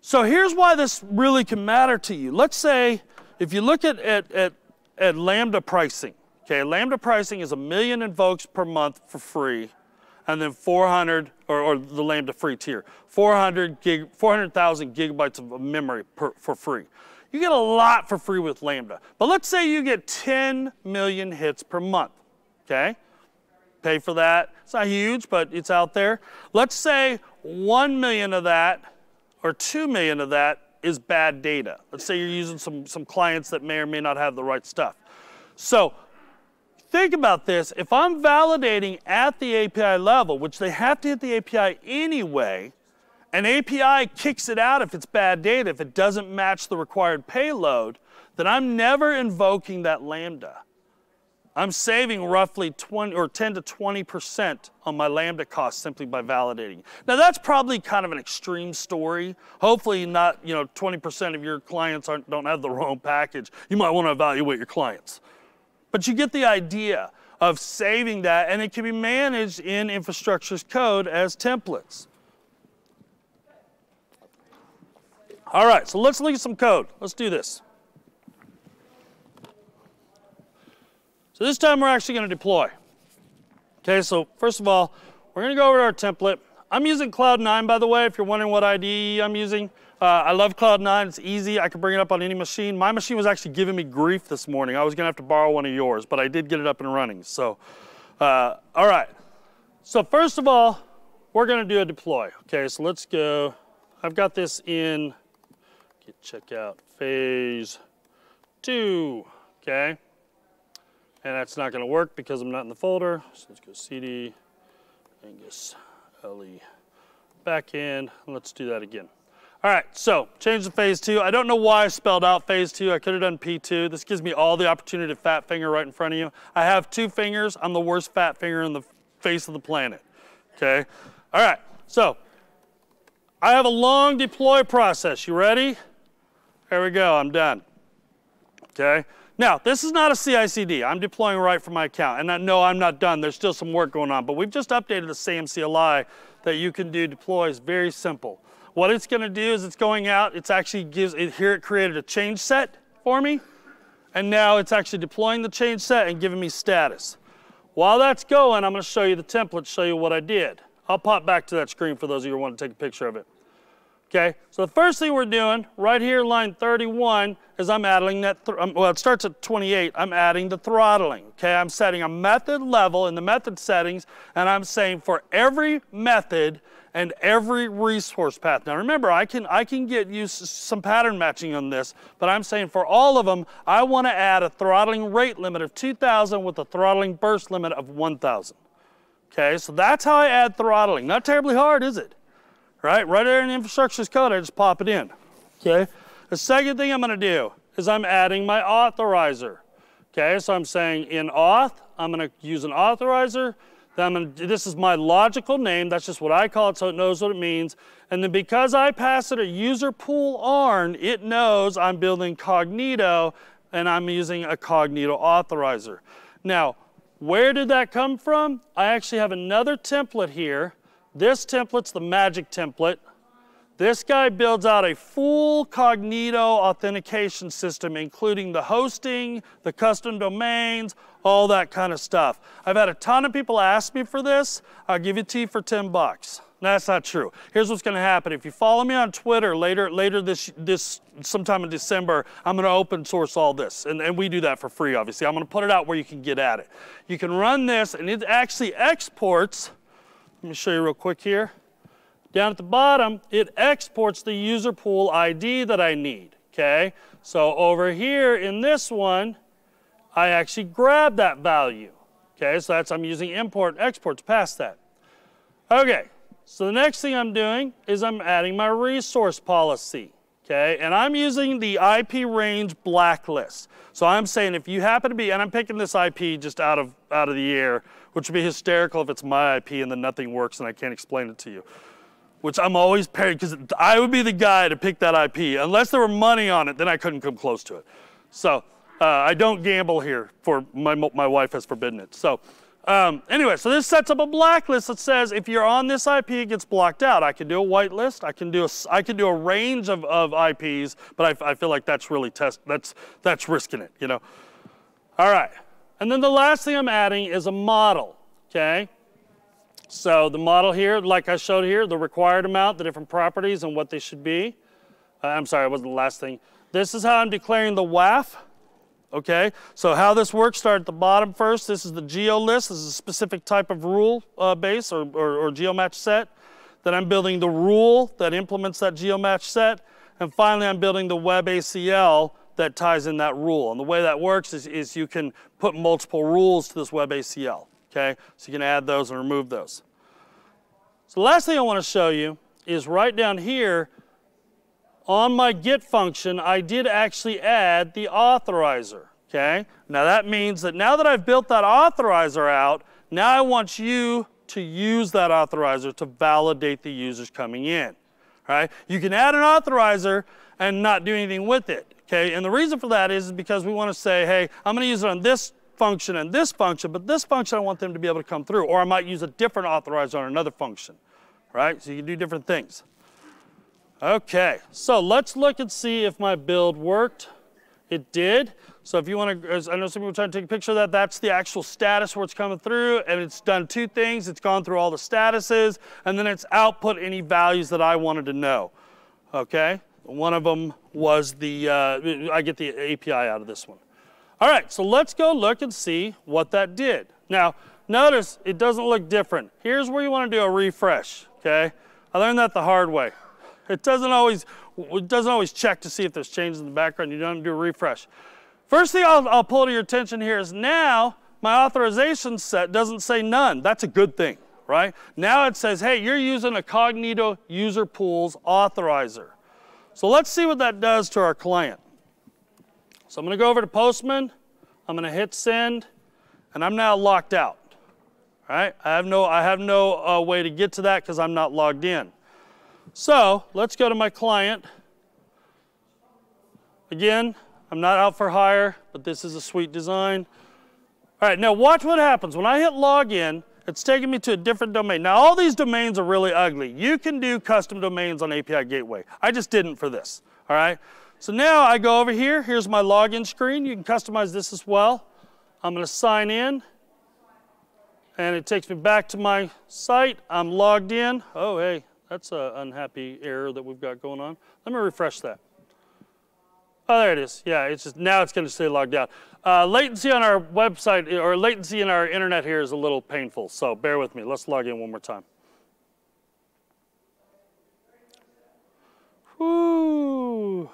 So here's why this really can matter to you. Let's say if you look at, at, at, at Lambda pricing, okay, Lambda pricing is a million invokes per month for free and then 400, or, or the Lambda free tier, 400 gig, 400,000 gigabytes of memory per, for free. You get a lot for free with Lambda. But let's say you get 10 million hits per month, okay? Pay for that. It's not huge, but it's out there. Let's say 1 million of that or 2 million of that is bad data. Let's say you're using some, some clients that may or may not have the right stuff. So think about this. If I'm validating at the API level, which they have to hit the API anyway, an API kicks it out if it's bad data, if it doesn't match the required payload, then I'm never invoking that Lambda. I'm saving roughly 20 or 10 to 20% on my Lambda cost simply by validating. Now that's probably kind of an extreme story. Hopefully not, you know, 20% of your clients don't have the wrong package. You might want to evaluate your clients. But you get the idea of saving that, and it can be managed in infrastructure as code as templates. All right, so let's look at some code. Let's do this. So this time we're actually going to deploy. Okay, so first of all, we're going to go over to our template. I'm using Cloud9, by the way, if you're wondering what IDE I'm using. Uh, I love Cloud9. It's easy. I can bring it up on any machine. My machine was actually giving me grief this morning. I was going to have to borrow one of yours, but I did get it up and running. So, uh, all right. So first of all, we're going to do a deploy. Okay, so let's go. I've got this in, git check out, phase two. Okay. And that's not going to work because I'm not in the folder. So let's go CD, Angus, LE, Back in, Let's do that again. All right, so change to phase two. I don't know why I spelled out phase two. I could have done P2. This gives me all the opportunity to fat finger right in front of you. I have two fingers. I'm the worst fat finger in the face of the planet, okay? All right, so I have a long deploy process. You ready? There we go, I'm done, okay? Now, this is not a CI/CD. I'm deploying right from my account. And I, no, I'm not done. There's still some work going on. But we've just updated the SAM CLI that you can do deploys. Very simple. What it's going to do is it's going out. It's actually gives it here. It created a change set for me, and now it's actually deploying the change set and giving me status. While that's going, I'm going to show you the template, show you what I did. I'll pop back to that screen for those of you who want to take a picture of it. Okay, so the first thing we're doing right here, line 31, is I'm adding that, um, well, it starts at 28, I'm adding the throttling. Okay, I'm setting a method level in the method settings, and I'm saying for every method and every resource path. Now remember, I can, I can get you some pattern matching on this, but I'm saying for all of them, I want to add a throttling rate limit of 2,000 with a throttling burst limit of 1,000. Okay, so that's how I add throttling. Not terribly hard, is it? Right? Right there in the infrastructure as code, I just pop it in, okay? The second thing I'm gonna do is I'm adding my authorizer, okay? So I'm saying in auth, I'm gonna use an authorizer, then I'm gonna, this is my logical name, that's just what I call it so it knows what it means. And then because I pass it a user pool ARN, it knows I'm building Cognito and I'm using a Cognito authorizer. Now, where did that come from? I actually have another template here this template's the magic template. This guy builds out a full Cognito authentication system, including the hosting, the custom domains, all that kind of stuff. I've had a ton of people ask me for this. I'll give you for 10 bucks. That's not true. Here's what's going to happen. If you follow me on Twitter later, later this, this sometime in December, I'm going to open source all this. And, and we do that for free, obviously. I'm going to put it out where you can get at it. You can run this, and it actually exports let me show you real quick here. Down at the bottom, it exports the user pool ID that I need, okay? So over here in this one, I actually grab that value, okay? So that's, I'm using import and export to pass that. Okay, so the next thing I'm doing is I'm adding my resource policy, okay? And I'm using the IP range blacklist. So I'm saying if you happen to be, and I'm picking this IP just out of, out of the air, which would be hysterical if it's my IP and then nothing works and I can't explain it to you. which I'm always paired because I would be the guy to pick that IP. Unless there were money on it, then I couldn't come close to it. So uh, I don't gamble here, for my, my wife has forbidden it. So um, anyway, so this sets up a blacklist that says if you're on this IP, it gets blocked out. I can do a whitelist. I can do a, I can do a range of, of IPs, but I, I feel like that's really test, that's, that's risking it, you know. All right, and then the last thing I'm adding is a model, okay? So the model here, like I showed here, the required amount, the different properties and what they should be. Uh, I'm sorry, it wasn't the last thing. This is how I'm declaring the WAF. Okay, so how this works, start at the bottom first. This is the geo list. This is a specific type of rule uh, base or, or, or geomatch set. Then I'm building the rule that implements that geomatch set. And finally, I'm building the web ACL that ties in that rule. And the way that works is, is you can put multiple rules to this web ACL okay? So you can add those and remove those. So the last thing I want to show you is right down here on my get function, I did actually add the authorizer, okay? Now that means that now that I've built that authorizer out, now I want you to use that authorizer to validate the users coming in, right? You can add an authorizer and not do anything with it, okay? And the reason for that is because we want to say, hey, I'm going to use it on this function and this function, but this function I want them to be able to come through. Or I might use a different authorizer on another function, right? So you can do different things. Okay, so let's look and see if my build worked. It did. So if you want to, I know some people are trying to take a picture of that, that's the actual status where it's coming through, and it's done two things. It's gone through all the statuses, and then it's output any values that I wanted to know. Okay, one of them was the, uh, I get the API out of this one. All right, so let's go look and see what that did. Now, notice it doesn't look different. Here's where you want to do a refresh, okay? I learned that the hard way. It doesn't always, it doesn't always check to see if there's changes in the background. You don't do a refresh. First thing I'll, I'll pull to your attention here is now my authorization set doesn't say none. That's a good thing, right? Now it says, hey, you're using a Cognito User Pools authorizer. So let's see what that does to our client. So I'm going to go over to Postman. I'm going to hit send, and I'm now locked out. All right? I have no, I have no uh, way to get to that because I'm not logged in. So let's go to my client. Again, I'm not out for hire, but this is a sweet design. All right, now watch what happens. When I hit login, it's taking me to a different domain. Now, all these domains are really ugly. You can do custom domains on API Gateway. I just didn't for this, all right? So now I go over here. Here's my login screen. You can customize this as well. I'm going to sign in. And it takes me back to my site. I'm logged in. Oh, hey, that's an unhappy error that we've got going on. Let me refresh that. Oh, there it is. Yeah, it's just now it's going to stay logged out. Uh, latency on our website or latency in our internet here is a little painful, so bear with me. Let's log in one more time. Whoo.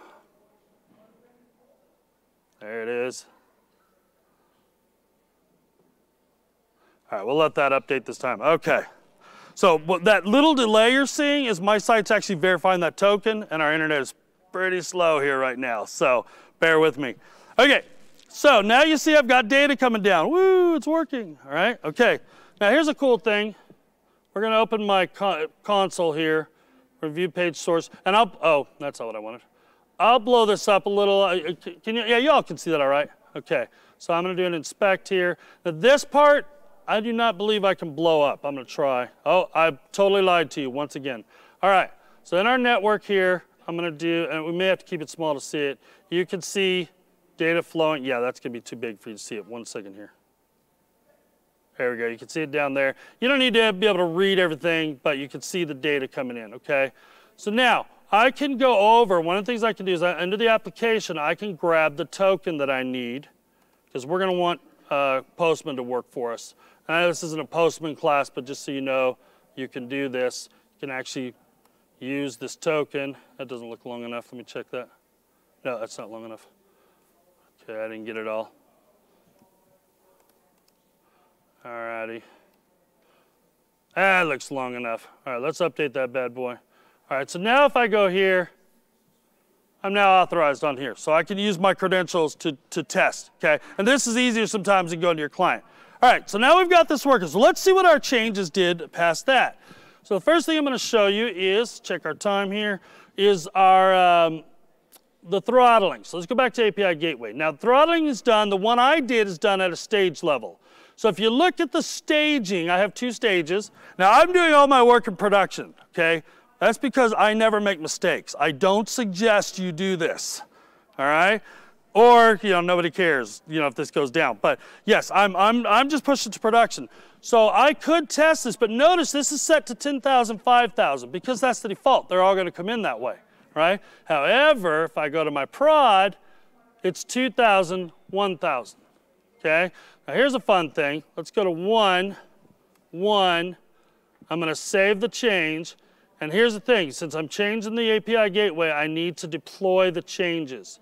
There it is. All right, we'll let that update this time. Okay. So that little delay you're seeing is my site's actually verifying that token, and our internet is pretty slow here right now, so bear with me. Okay, so now you see I've got data coming down. Woo, it's working, all right? Okay, now here's a cool thing. We're gonna open my console here, review page source, and I'll, oh, that's not what I wanted. I'll blow this up a little. Uh, can you, yeah, y'all can see that all right? Okay, so I'm gonna do an inspect here. Now this part, I do not believe I can blow up. I'm gonna try. Oh, I totally lied to you once again. All right, so in our network here, I'm gonna do, and we may have to keep it small to see it. You can see data flowing. Yeah, that's gonna be too big for you to see it. One second here. There we go, you can see it down there. You don't need to be able to read everything, but you can see the data coming in, okay? So now, I can go over, one of the things I can do is I, under the application, I can grab the token that I need because we're to want uh, Postman to work for us. I know this isn't a Postman class, but just so you know, you can do this. You can actually use this token. That doesn't look long enough. Let me check that. No, that's not long enough. Okay, I didn't get it all. Alrighty. That looks long enough. All right, let's update that bad boy. All right, so now if I go here, I'm now authorized on here. So I can use my credentials to, to test, okay? And this is easier sometimes than going to your client. All right, so now we've got this working. So let's see what our changes did past that. So the first thing I'm going to show you is, check our time here, is our um, the throttling. So let's go back to API Gateway. Now throttling is done, the one I did is done at a stage level. So if you look at the staging, I have two stages. Now I'm doing all my work in production, okay? That's because I never make mistakes. I don't suggest you do this, all right? Or, you know, nobody cares, you know, if this goes down. But yes, I'm, I'm, I'm just pushing to production. So I could test this, but notice this is set to 10,000, 5,000 because that's the default. They're all gonna come in that way, right? However, if I go to my prod, it's 2,000, 1,000, okay? Now here's a fun thing. Let's go to one, one. I'm gonna save the change. And here's the thing, since I'm changing the API gateway, I need to deploy the changes,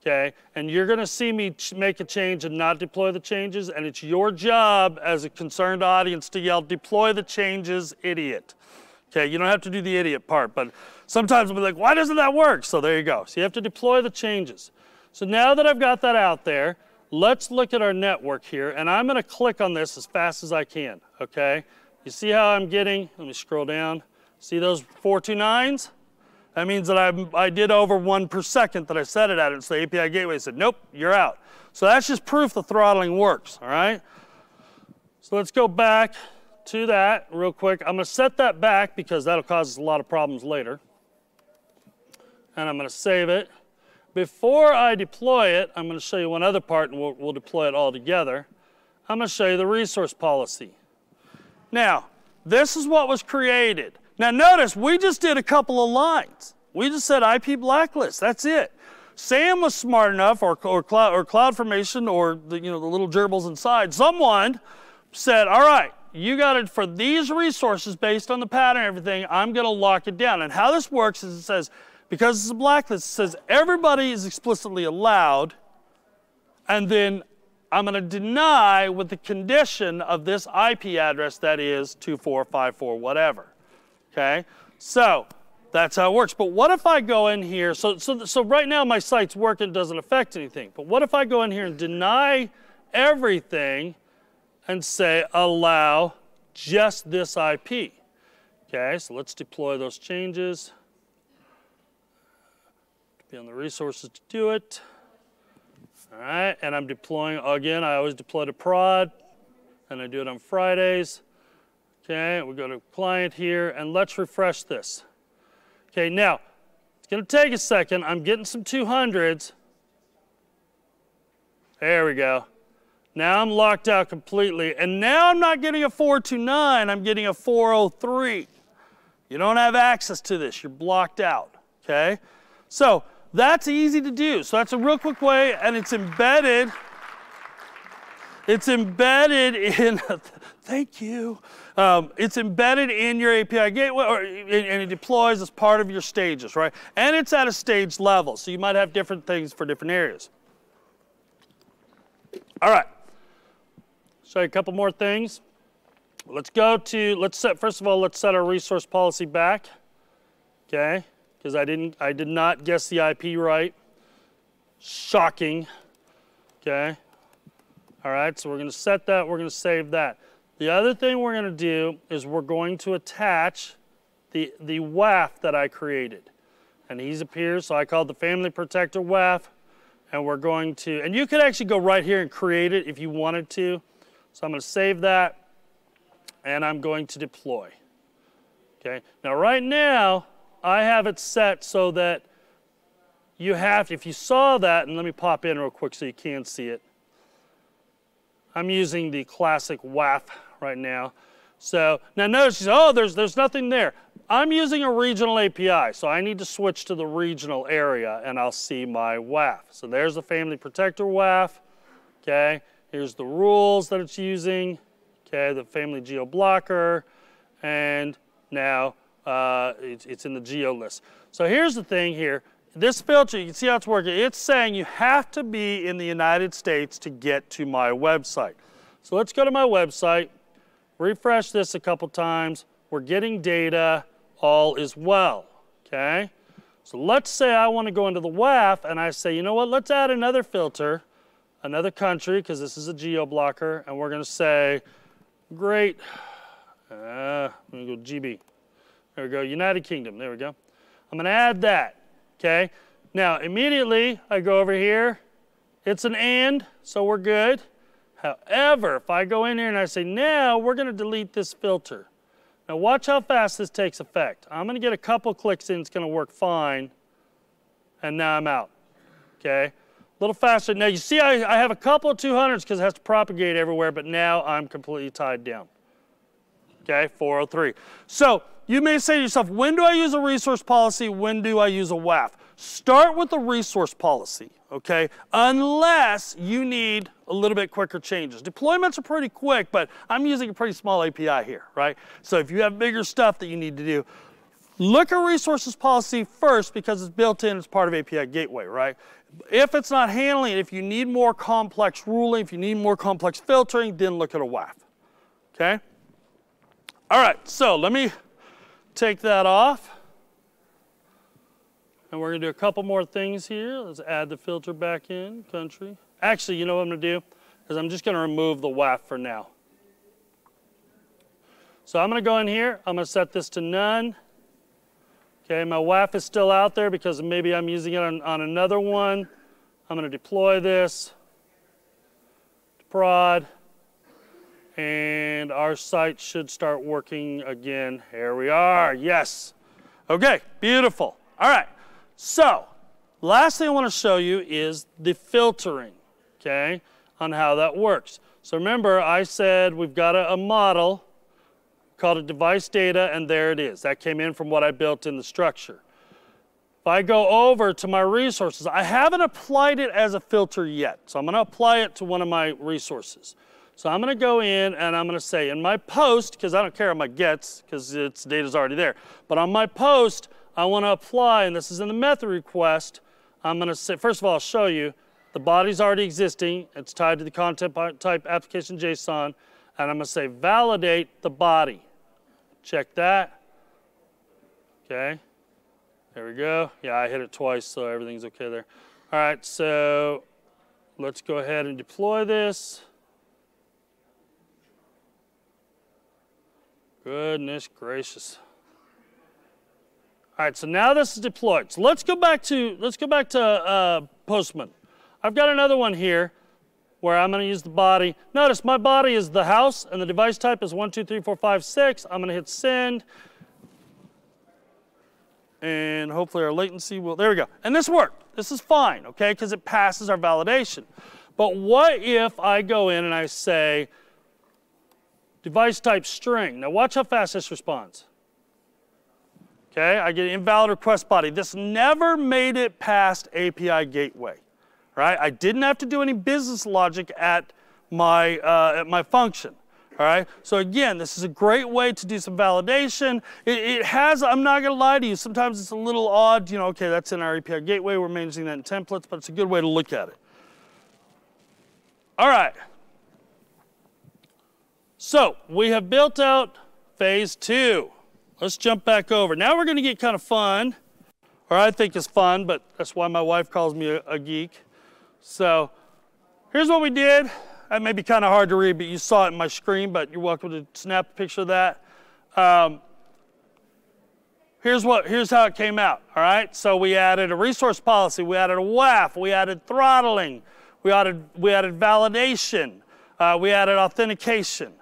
okay? And you're gonna see me make a change and not deploy the changes, and it's your job as a concerned audience to yell, deploy the changes, idiot. Okay, you don't have to do the idiot part, but sometimes I'll be like, why doesn't that work? So there you go. So you have to deploy the changes. So now that I've got that out there, Let's look at our network here, and I'm gonna click on this as fast as I can, okay? You see how I'm getting, let me scroll down. See those 429s? That means that I, I did over one per second that I set it at, and so the API gateway said, nope, you're out. So that's just proof the throttling works, all right? So let's go back to that real quick. I'm gonna set that back because that'll cause us a lot of problems later. And I'm gonna save it. Before I deploy it, I'm going to show you one other part and we'll, we'll deploy it all together. I'm going to show you the resource policy. Now, this is what was created. Now notice, we just did a couple of lines. We just said IP blacklist, that's it. SAM was smart enough, or, or, cloud, or CloudFormation, or the, you know, the little gerbils inside, someone said, all right, you got it for these resources based on the pattern and everything, I'm gonna lock it down. And how this works is it says, because it's a blacklist, it says everybody is explicitly allowed, and then I'm going to deny with the condition of this IP address that is 2454 whatever. Okay? So that's how it works. But what if I go in here? So, so, so right now my site's working, doesn't affect anything. But what if I go in here and deny everything and say allow just this IP? Okay, so let's deploy those changes on the resources to do it. All right, and I'm deploying, again, I always deploy to prod, and I do it on Fridays. Okay, we go to client here, and let's refresh this. Okay, now, it's gonna take a second. I'm getting some 200s. There we go. Now I'm locked out completely, and now I'm not getting a 429, I'm getting a 403. You don't have access to this, you're blocked out, okay? So that's easy to do. So that's a real quick way, and it's embedded. It's embedded in, thank you. Um, it's embedded in your API gateway, or, and it deploys as part of your stages, right? And it's at a stage level, so you might have different things for different areas. All right, show you a couple more things. Let's go to, let's set, first of all, let's set our resource policy back, okay? Because I didn't I did not guess the IP right. Shocking. Okay. All right, so we're going to set that, we're going to save that. The other thing we're going to do is we're going to attach the, the WAF that I created. And he's here, so I called the Family Protector WAF. And we're going to, and you could actually go right here and create it if you wanted to. So I'm going to save that, and I'm going to deploy. Okay, now right now, I have it set so that you have, to, if you saw that, and let me pop in real quick so you can see it. I'm using the classic WAF right now. So now notice, oh, there's, there's nothing there. I'm using a regional API, so I need to switch to the regional area and I'll see my WAF. So there's the Family Protector WAF, okay? Here's the rules that it's using, okay, the Family Geo Blocker, and now uh, it's, it's in the geo list. So here's the thing here. This filter, you can see how it's working. It's saying you have to be in the United States to get to my website. So let's go to my website, refresh this a couple times. We're getting data, all is well, okay? So let's say I want to go into the WAF and I say, you know what, let's add another filter, another country, because this is a geo blocker, and we're going to say, great, uh, I'm to go GB. There we go, United Kingdom, there we go. I'm gonna add that, okay? Now, immediately I go over here, it's an and, so we're good. However, if I go in here and I say, now we're gonna delete this filter. Now watch how fast this takes effect. I'm gonna get a couple clicks in, it's gonna work fine, and now I'm out, okay? A little faster. Now you see I, I have a couple of 200s because it has to propagate everywhere, but now I'm completely tied down. Okay, 403. So you may say to yourself, when do I use a resource policy? When do I use a WAF? Start with the resource policy, okay? Unless you need a little bit quicker changes. Deployments are pretty quick, but I'm using a pretty small API here, right? So if you have bigger stuff that you need to do, look at resources policy first because it's built in as part of API gateway, right? If it's not handling it, if you need more complex ruling, if you need more complex filtering, then look at a WAF, okay? All right, so let me take that off. And we're gonna do a couple more things here. Let's add the filter back in, country. Actually, you know what I'm gonna do? Is I'm just gonna remove the WAF for now. So I'm gonna go in here, I'm gonna set this to none. Okay, my WAF is still out there because maybe I'm using it on, on another one. I'm gonna deploy this to prod and our site should start working again. Here we are, yes. Okay, beautiful. All right, so, last thing I want to show you is the filtering, okay, on how that works. So remember, I said we've got a, a model called a device data, and there it is. That came in from what I built in the structure. If I go over to my resources, I haven't applied it as a filter yet. So I'm going to apply it to one of my resources. So I'm going to go in and I'm going to say in my post, because I don't care on my gets, because its data's already there, but on my post, I want to apply, and this is in the method request, I'm going to say, first of all, I'll show you, the body's already existing, it's tied to the content type application JSON, and I'm going to say validate the body. Check that. Okay. There we go. Yeah, I hit it twice, so everything's okay there. All right, so let's go ahead and deploy this. Goodness gracious. All right, so now this is deployed. So let's go back to, let's go back to uh, Postman. I've got another one here where I'm gonna use the body. Notice my body is the house and the device type is one, two, three, four, five, six. I'm gonna hit send. And hopefully our latency will, there we go. And this worked. This is fine, okay, because it passes our validation. But what if I go in and I say device type string? Now watch how fast this responds. Okay, I get invalid request body. This never made it past API gateway, right? I didn't have to do any business logic at my, uh, at my function. All right, so again, this is a great way to do some validation. It, it, has, I'm not gonna lie to you, sometimes it's a little odd, you know, okay, that's in our API gateway, we're managing that in templates, but it's a good way to look at it. All right, so we have built out phase two. Let's jump back over. Now we're going to get kind of fun, or I think it's fun, but that's why my wife calls me a, a geek. So here's what we did. That may be kind of hard to read, but you saw it in my screen, but you're welcome to snap a picture of that. Um, here's what here's how it came out all right so we added a resource policy we added a WAF we added throttling we added we added validation uh, we added authentication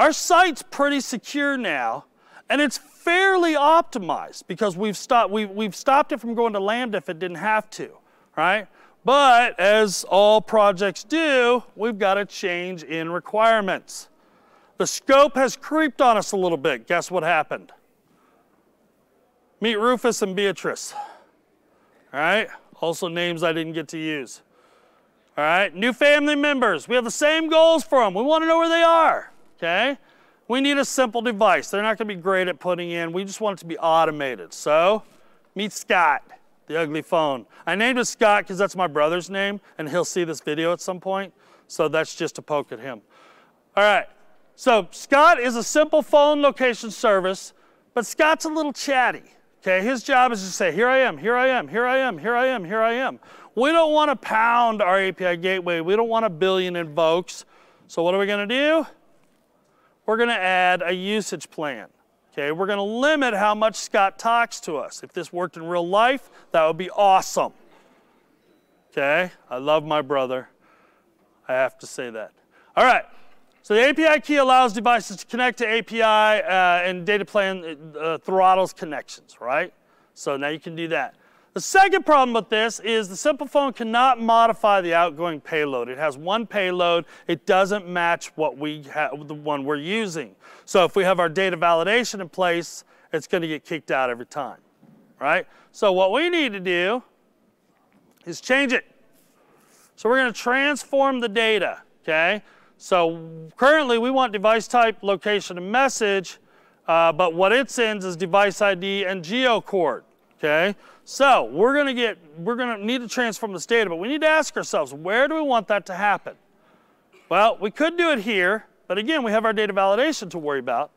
our site's pretty secure now and it's fairly optimized because we've stopped, we, we've stopped it from going to Lambda if it didn't have to, right? But as all projects do, we've got a change in requirements. The scope has creeped on us a little bit. Guess what happened? Meet Rufus and Beatrice. All right? Also names I didn't get to use. All right? New family members. We have the same goals for them. We want to know where they are. Okay? We need a simple device. They're not going to be great at putting in. We just want it to be automated. So, meet Scott, the ugly phone. I named it Scott because that's my brother's name, and he'll see this video at some point. So that's just a poke at him. All right. So Scott is a simple phone location service, but Scott's a little chatty. Okay, his job is to say, here I am, here I am, here I am, here I am, here I am. We don't want to pound our API gateway. We don't want a billion invokes. So what are we going to do? We're going to add a usage plan. Okay, we're going to limit how much Scott talks to us. If this worked in real life, that would be awesome. Okay, I love my brother. I have to say that. All right, so the API key allows devices to connect to API uh, and data plan uh, throttles connections, right? So now you can do that. The second problem with this is the simple phone cannot modify the outgoing payload. It has one payload. It doesn't match what we have, the one we're using. So if we have our data validation in place, it's going to get kicked out every time, right? So what we need to do is change it. So we're going to transform the data, okay? So currently we want device type, location, and message, uh, but what it sends is device ID and geocode, okay? So we're going to get, we're to need to transform this data, but we need to ask ourselves, where do we want that to happen? Well, we could do it here, but again, we have our data validation to worry about,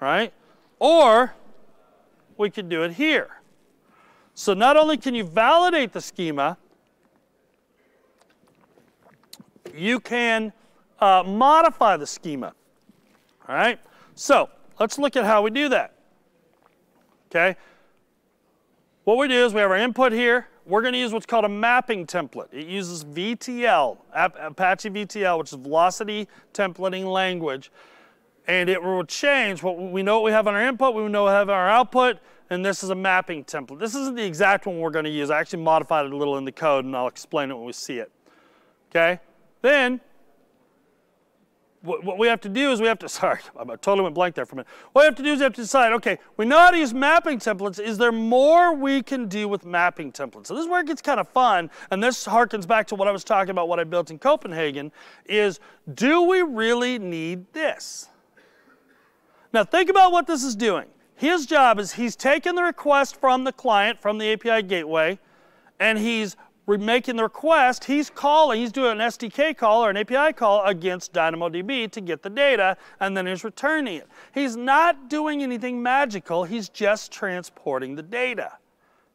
right? Or we could do it here. So not only can you validate the schema, you can uh, modify the schema, all right? So let's look at how we do that, okay? What we do is we have our input here. We're going to use what's called a mapping template. It uses VTL, Apache VTL, which is Velocity Templating Language. And it will change. What we know what we have on our input, we know we have on our output, and this is a mapping template. This isn't the exact one we're going to use. I actually modified it a little in the code, and I'll explain it when we see it. Okay? Then what we have to do is we have to, sorry, I totally went blank there for a minute. What we have to do is we have to decide, okay, we know how to use mapping templates. Is there more we can do with mapping templates? So this is where it gets kind of fun, and this harkens back to what I was talking about, what I built in Copenhagen, is do we really need this? Now think about what this is doing. His job is he's taking the request from the client, from the API gateway, and he's making the request, he's calling, he's doing an SDK call or an API call against DynamoDB to get the data, and then he's returning it. He's not doing anything magical, he's just transporting the data.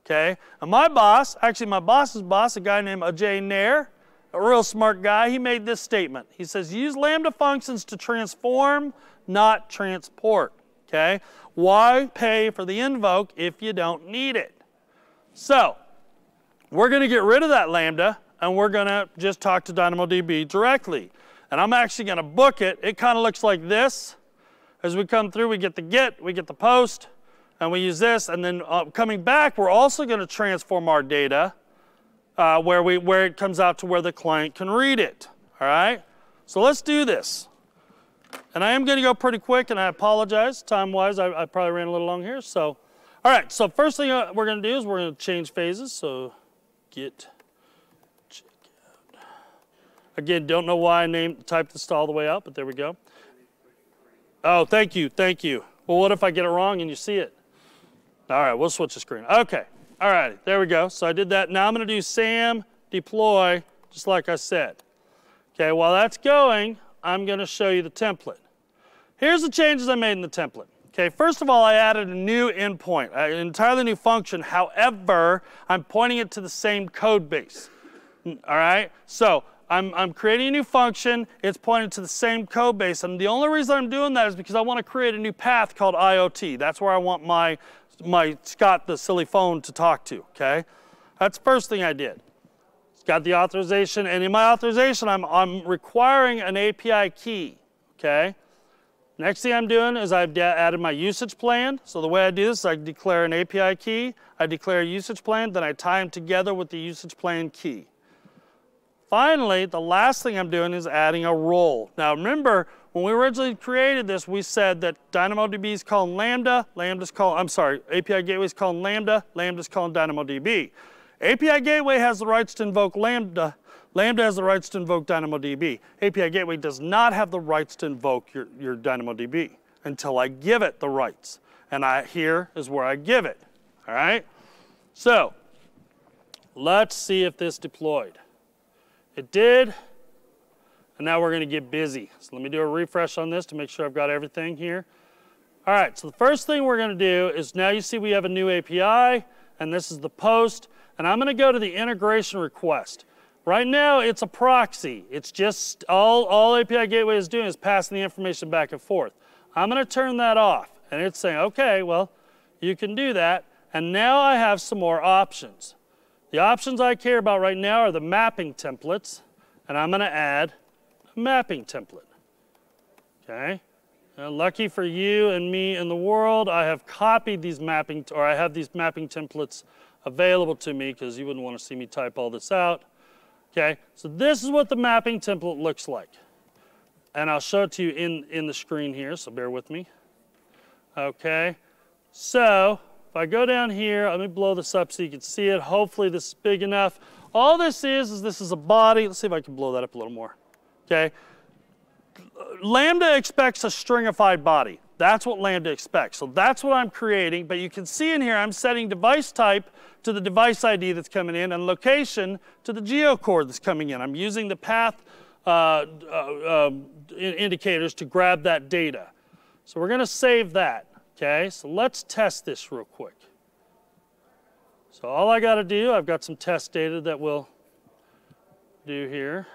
Okay? And my boss, actually my boss's boss, a guy named Ajay Nair, a real smart guy, he made this statement. He says, use Lambda functions to transform, not transport. Okay? Why pay for the invoke if you don't need it? So, we're going to get rid of that Lambda and we're going to just talk to DynamoDB directly. And I'm actually going to book it. It kind of looks like this. As we come through, we get the get, we get the post, and we use this. And then uh, coming back, we're also going to transform our data uh, where, we, where it comes out to where the client can read it. All right? So let's do this. And I am going to go pretty quick, and I apologize. Time-wise, I, I probably ran a little long here. So, all right. So first thing uh, we're going to do is we're going to change phases. So Again, don't know why I named typed this all the way out, but there we go. Oh, thank you, thank you. Well, what if I get it wrong and you see it? All right, we'll switch the screen. Okay, all right, there we go. So I did that. Now I'm going to do SAM deploy, just like I said. Okay, while that's going, I'm going to show you the template. Here's the changes I made in the template. Okay, first of all, I added a new endpoint, an entirely new function. However, I'm pointing it to the same code base. All right, so I'm, I'm creating a new function. It's pointing to the same code base. And the only reason I'm doing that is because I want to create a new path called IoT. That's where I want my, my Scott, the silly phone, to talk to, okay? That's the first thing I did. It's got the authorization, and in my authorization, I'm, I'm requiring an API key, okay? Next thing I'm doing is I've added my usage plan. So the way I do this is I declare an API key, I declare a usage plan, then I tie them together with the usage plan key. Finally, the last thing I'm doing is adding a role. Now remember, when we originally created this, we said that DynamoDB is calling Lambda, Lambda's calling, I'm sorry, API Gateway is calling Lambda, Lambda's calling DynamoDB. API Gateway has the rights to invoke Lambda, Lambda has the rights to invoke DynamoDB. API Gateway does not have the rights to invoke your, your DynamoDB until I give it the rights. And I, here is where I give it, all right? So, let's see if this deployed. It did, and now we're gonna get busy. So let me do a refresh on this to make sure I've got everything here. All right, so the first thing we're gonna do is now you see we have a new API, and this is the post, and I'm gonna go to the integration request. Right now, it's a proxy. It's just all, all API Gateway is doing is passing the information back and forth. I'm going to turn that off. and it's saying, okay, well, you can do that. And now I have some more options. The options I care about right now are the mapping templates, and I'm going to add a mapping template. Okay? And lucky for you and me and the world, I have copied these mapping, or I have these mapping templates available to me because you wouldn't want to see me type all this out. Okay, so this is what the mapping template looks like. And I'll show it to you in, in the screen here, so bear with me. Okay, so if I go down here, let me blow this up so you can see it. Hopefully this is big enough. All this is, is this is a body. Let's see if I can blow that up a little more. Okay, Lambda expects a stringified body. That's what Lambda expects. So that's what I'm creating, but you can see in here I'm setting device type to the device ID that's coming in and location to the geocode that's coming in. I'm using the path uh, uh, um, indicators to grab that data. So we're going to save that, okay? So let's test this real quick. So all I got to do, I've got some test data that we'll do here.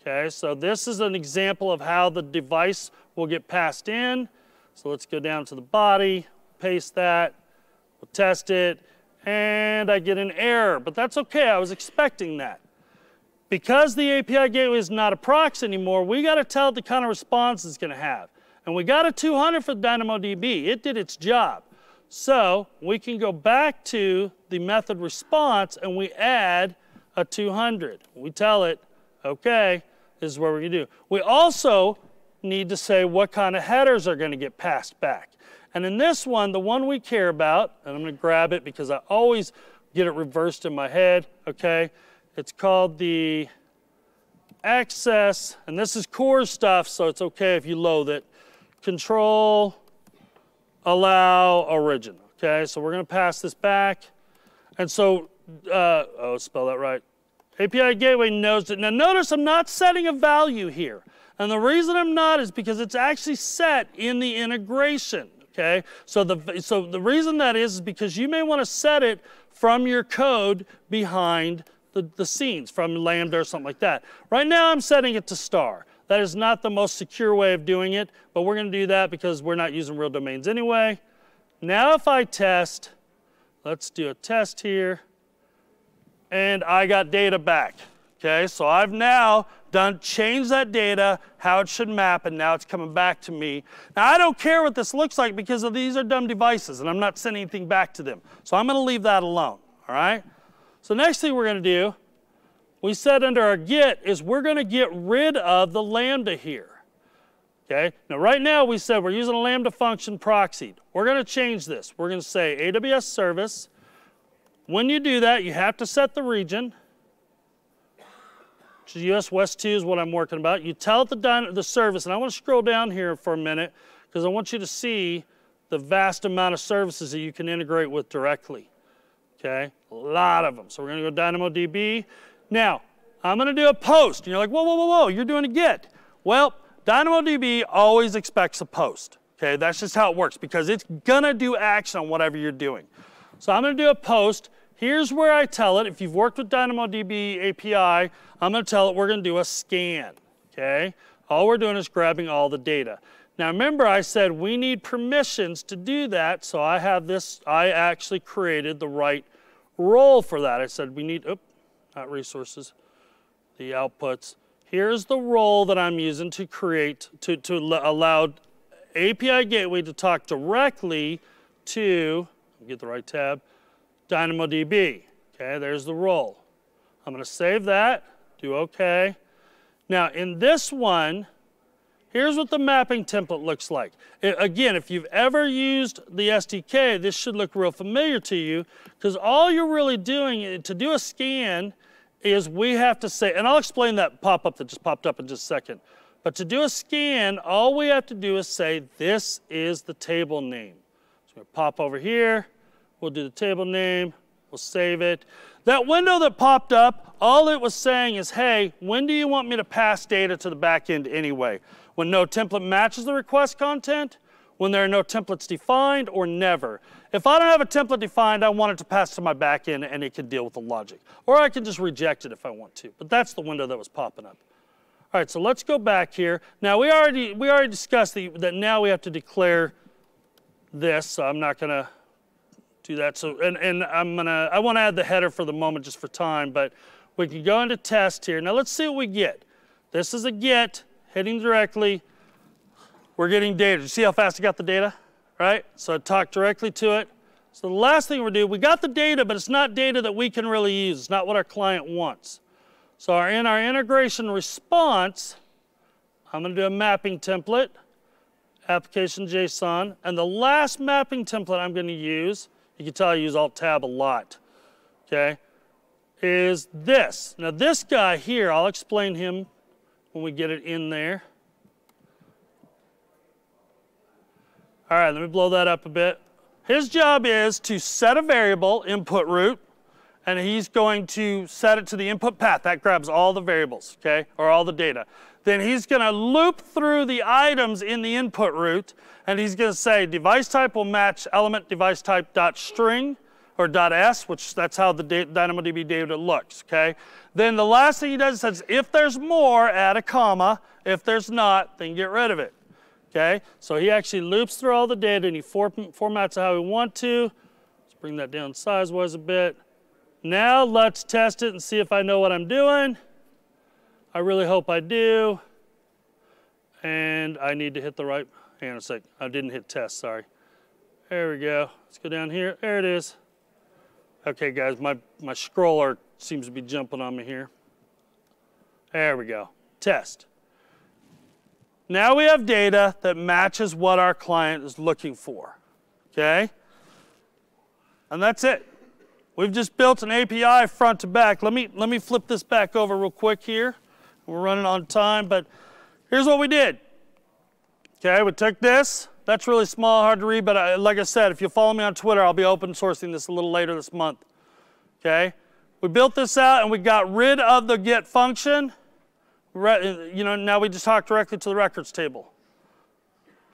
Okay, so this is an example of how the device will get passed in. So let's go down to the body, paste that, we'll test it, and I get an error, but that's okay, I was expecting that. Because the API gateway is not a proxy anymore, we gotta tell it the kind of response it's gonna have. And we got a 200 for DynamoDB, it did its job. So we can go back to the method response and we add a 200. We tell it, okay, this is what we're gonna do. We also need to say what kind of headers are going to get passed back. And in this one, the one we care about, and I'm going to grab it because I always get it reversed in my head, okay? It's called the access, and this is CORS stuff, so it's okay if you load it. Control, allow, origin, okay? So we're going to pass this back. And so, uh, oh, spell that right. API Gateway knows it. Now notice I'm not setting a value here. And the reason I'm not is because it's actually set in the integration, okay? So the, so the reason that is is because you may want to set it from your code behind the, the scenes, from Lambda or something like that. Right now I'm setting it to star. That is not the most secure way of doing it, but we're going to do that because we're not using real domains anyway. Now if I test, let's do a test here, and I got data back. Okay, so I've now done changed that data, how it should map, and now it's coming back to me. Now I don't care what this looks like because of these are dumb devices and I'm not sending anything back to them. So I'm gonna leave that alone, all right? So next thing we're gonna do, we said under our get is we're gonna get rid of the lambda here. Okay, now right now we said we're using a lambda function proxied. We're gonna change this. We're gonna say AWS service. When you do that, you have to set the region. US West 2 is what I'm working about. You tell it the, the service, and I want to scroll down here for a minute because I want you to see the vast amount of services that you can integrate with directly. Okay, a lot of them. So we're going to go DynamoDB. Now, I'm going to do a post. And you're like, whoa, whoa, whoa, whoa, you're doing a get. Well, DynamoDB always expects a post. Okay, that's just how it works because it's going to do action on whatever you're doing. So I'm going to do a post. Here's where I tell it, if you've worked with DynamoDB API, I'm going to tell it we're going to do a scan, okay? All we're doing is grabbing all the data. Now remember I said we need permissions to do that, so I have this, I actually created the right role for that. I said we need, oop, not resources, the outputs. Here's the role that I'm using to create, to, to allow API Gateway to talk directly to, get the right tab, DynamoDB. Okay, there's the role. I'm going to save that, do OK. Now, in this one, here's what the mapping template looks like. It, again, if you've ever used the SDK, this should look real familiar to you because all you're really doing eh, to do a scan is we have to say, and I'll explain that pop-up that just popped up in just a second. But to do a scan, all we have to do is say, this is the table name. So we pop over here, We'll do the table name. We'll save it. That window that popped up, all it was saying is, hey, when do you want me to pass data to the backend anyway? When no template matches the request content, when there are no templates defined, or never. If I don't have a template defined, I want it to pass to my backend and it can deal with the logic. Or I can just reject it if I want to. But that's the window that was popping up. All right, so let's go back here. Now we already we already discussed the, that now we have to declare this, so I'm not gonna do that. So, and, and I'm gonna, I wanna add the header for the moment just for time, but we can go into test here. Now let's see what we get. This is a get, hitting directly. We're getting data. You see how fast I got the data, right? So I talked directly to it. So the last thing we're doing, we got the data, but it's not data that we can really use. It's not what our client wants. So our, in our integration response, I'm to do a mapping template, application JSON, and the last mapping template I'm to use, you can tell I use Alt Tab a lot, okay, is this. Now this guy here, I'll explain him when we get it in there. All right, let me blow that up a bit. His job is to set a variable, input root, and he's going to set it to the input path. That grabs all the variables, okay, or all the data. Then he's going to loop through the items in the input root, and he's going to say device type will match element device type dot string or dot s, which that's how the DynamoDB data looks, okay? Then the last thing he does is if there's more, add a comma. If there's not, then get rid of it. Okay, so he actually loops through all the data and he formats it how we want to. Let's bring that down size-wise a bit. Now let's test it and see if I know what I'm doing. I really hope I do. And I need to hit the right, hang on a sec, I didn't hit test, sorry. There we go, let's go down here, there it is. Okay guys, my, my scroller seems to be jumping on me here. There we go, test. Now we have data that matches what our client is looking for, okay? And that's it. We've just built an API front to back. Let me, let me flip this back over real quick here. We're running on time, but here's what we did. Okay, we took this. That's really small, hard to read, but I, like I said, if you follow me on Twitter, I'll be open sourcing this a little later this month. Okay, we built this out and we got rid of the get function you know, now we just talk directly to the records table.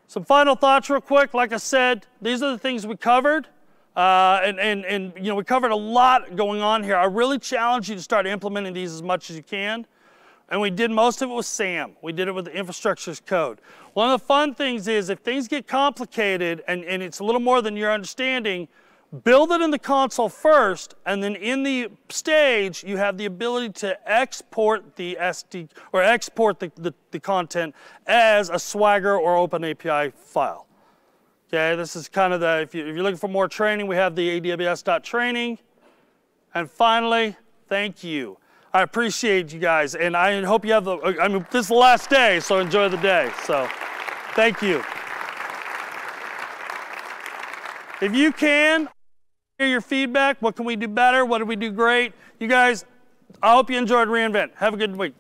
Some final thoughts real quick. Like I said, these are the things we covered. Uh, and, and, and, you know, we covered a lot going on here. I really challenge you to start implementing these as much as you can. And we did most of it with SAM. We did it with the infrastructure as code. One of the fun things is if things get complicated and, and it's a little more than your understanding, build it in the console first, and then in the stage, you have the ability to export the SD or export the, the, the content as a Swagger or Open API file. Okay, this is kind of the, if, you, if you're looking for more training, we have the AWS.training. And finally, thank you. I appreciate you guys, and I hope you have the, I mean, this is the last day, so enjoy the day. So, thank you. If you can, hear your feedback. What can we do better? What did we do great? You guys, I hope you enjoyed reInvent. Have a good week.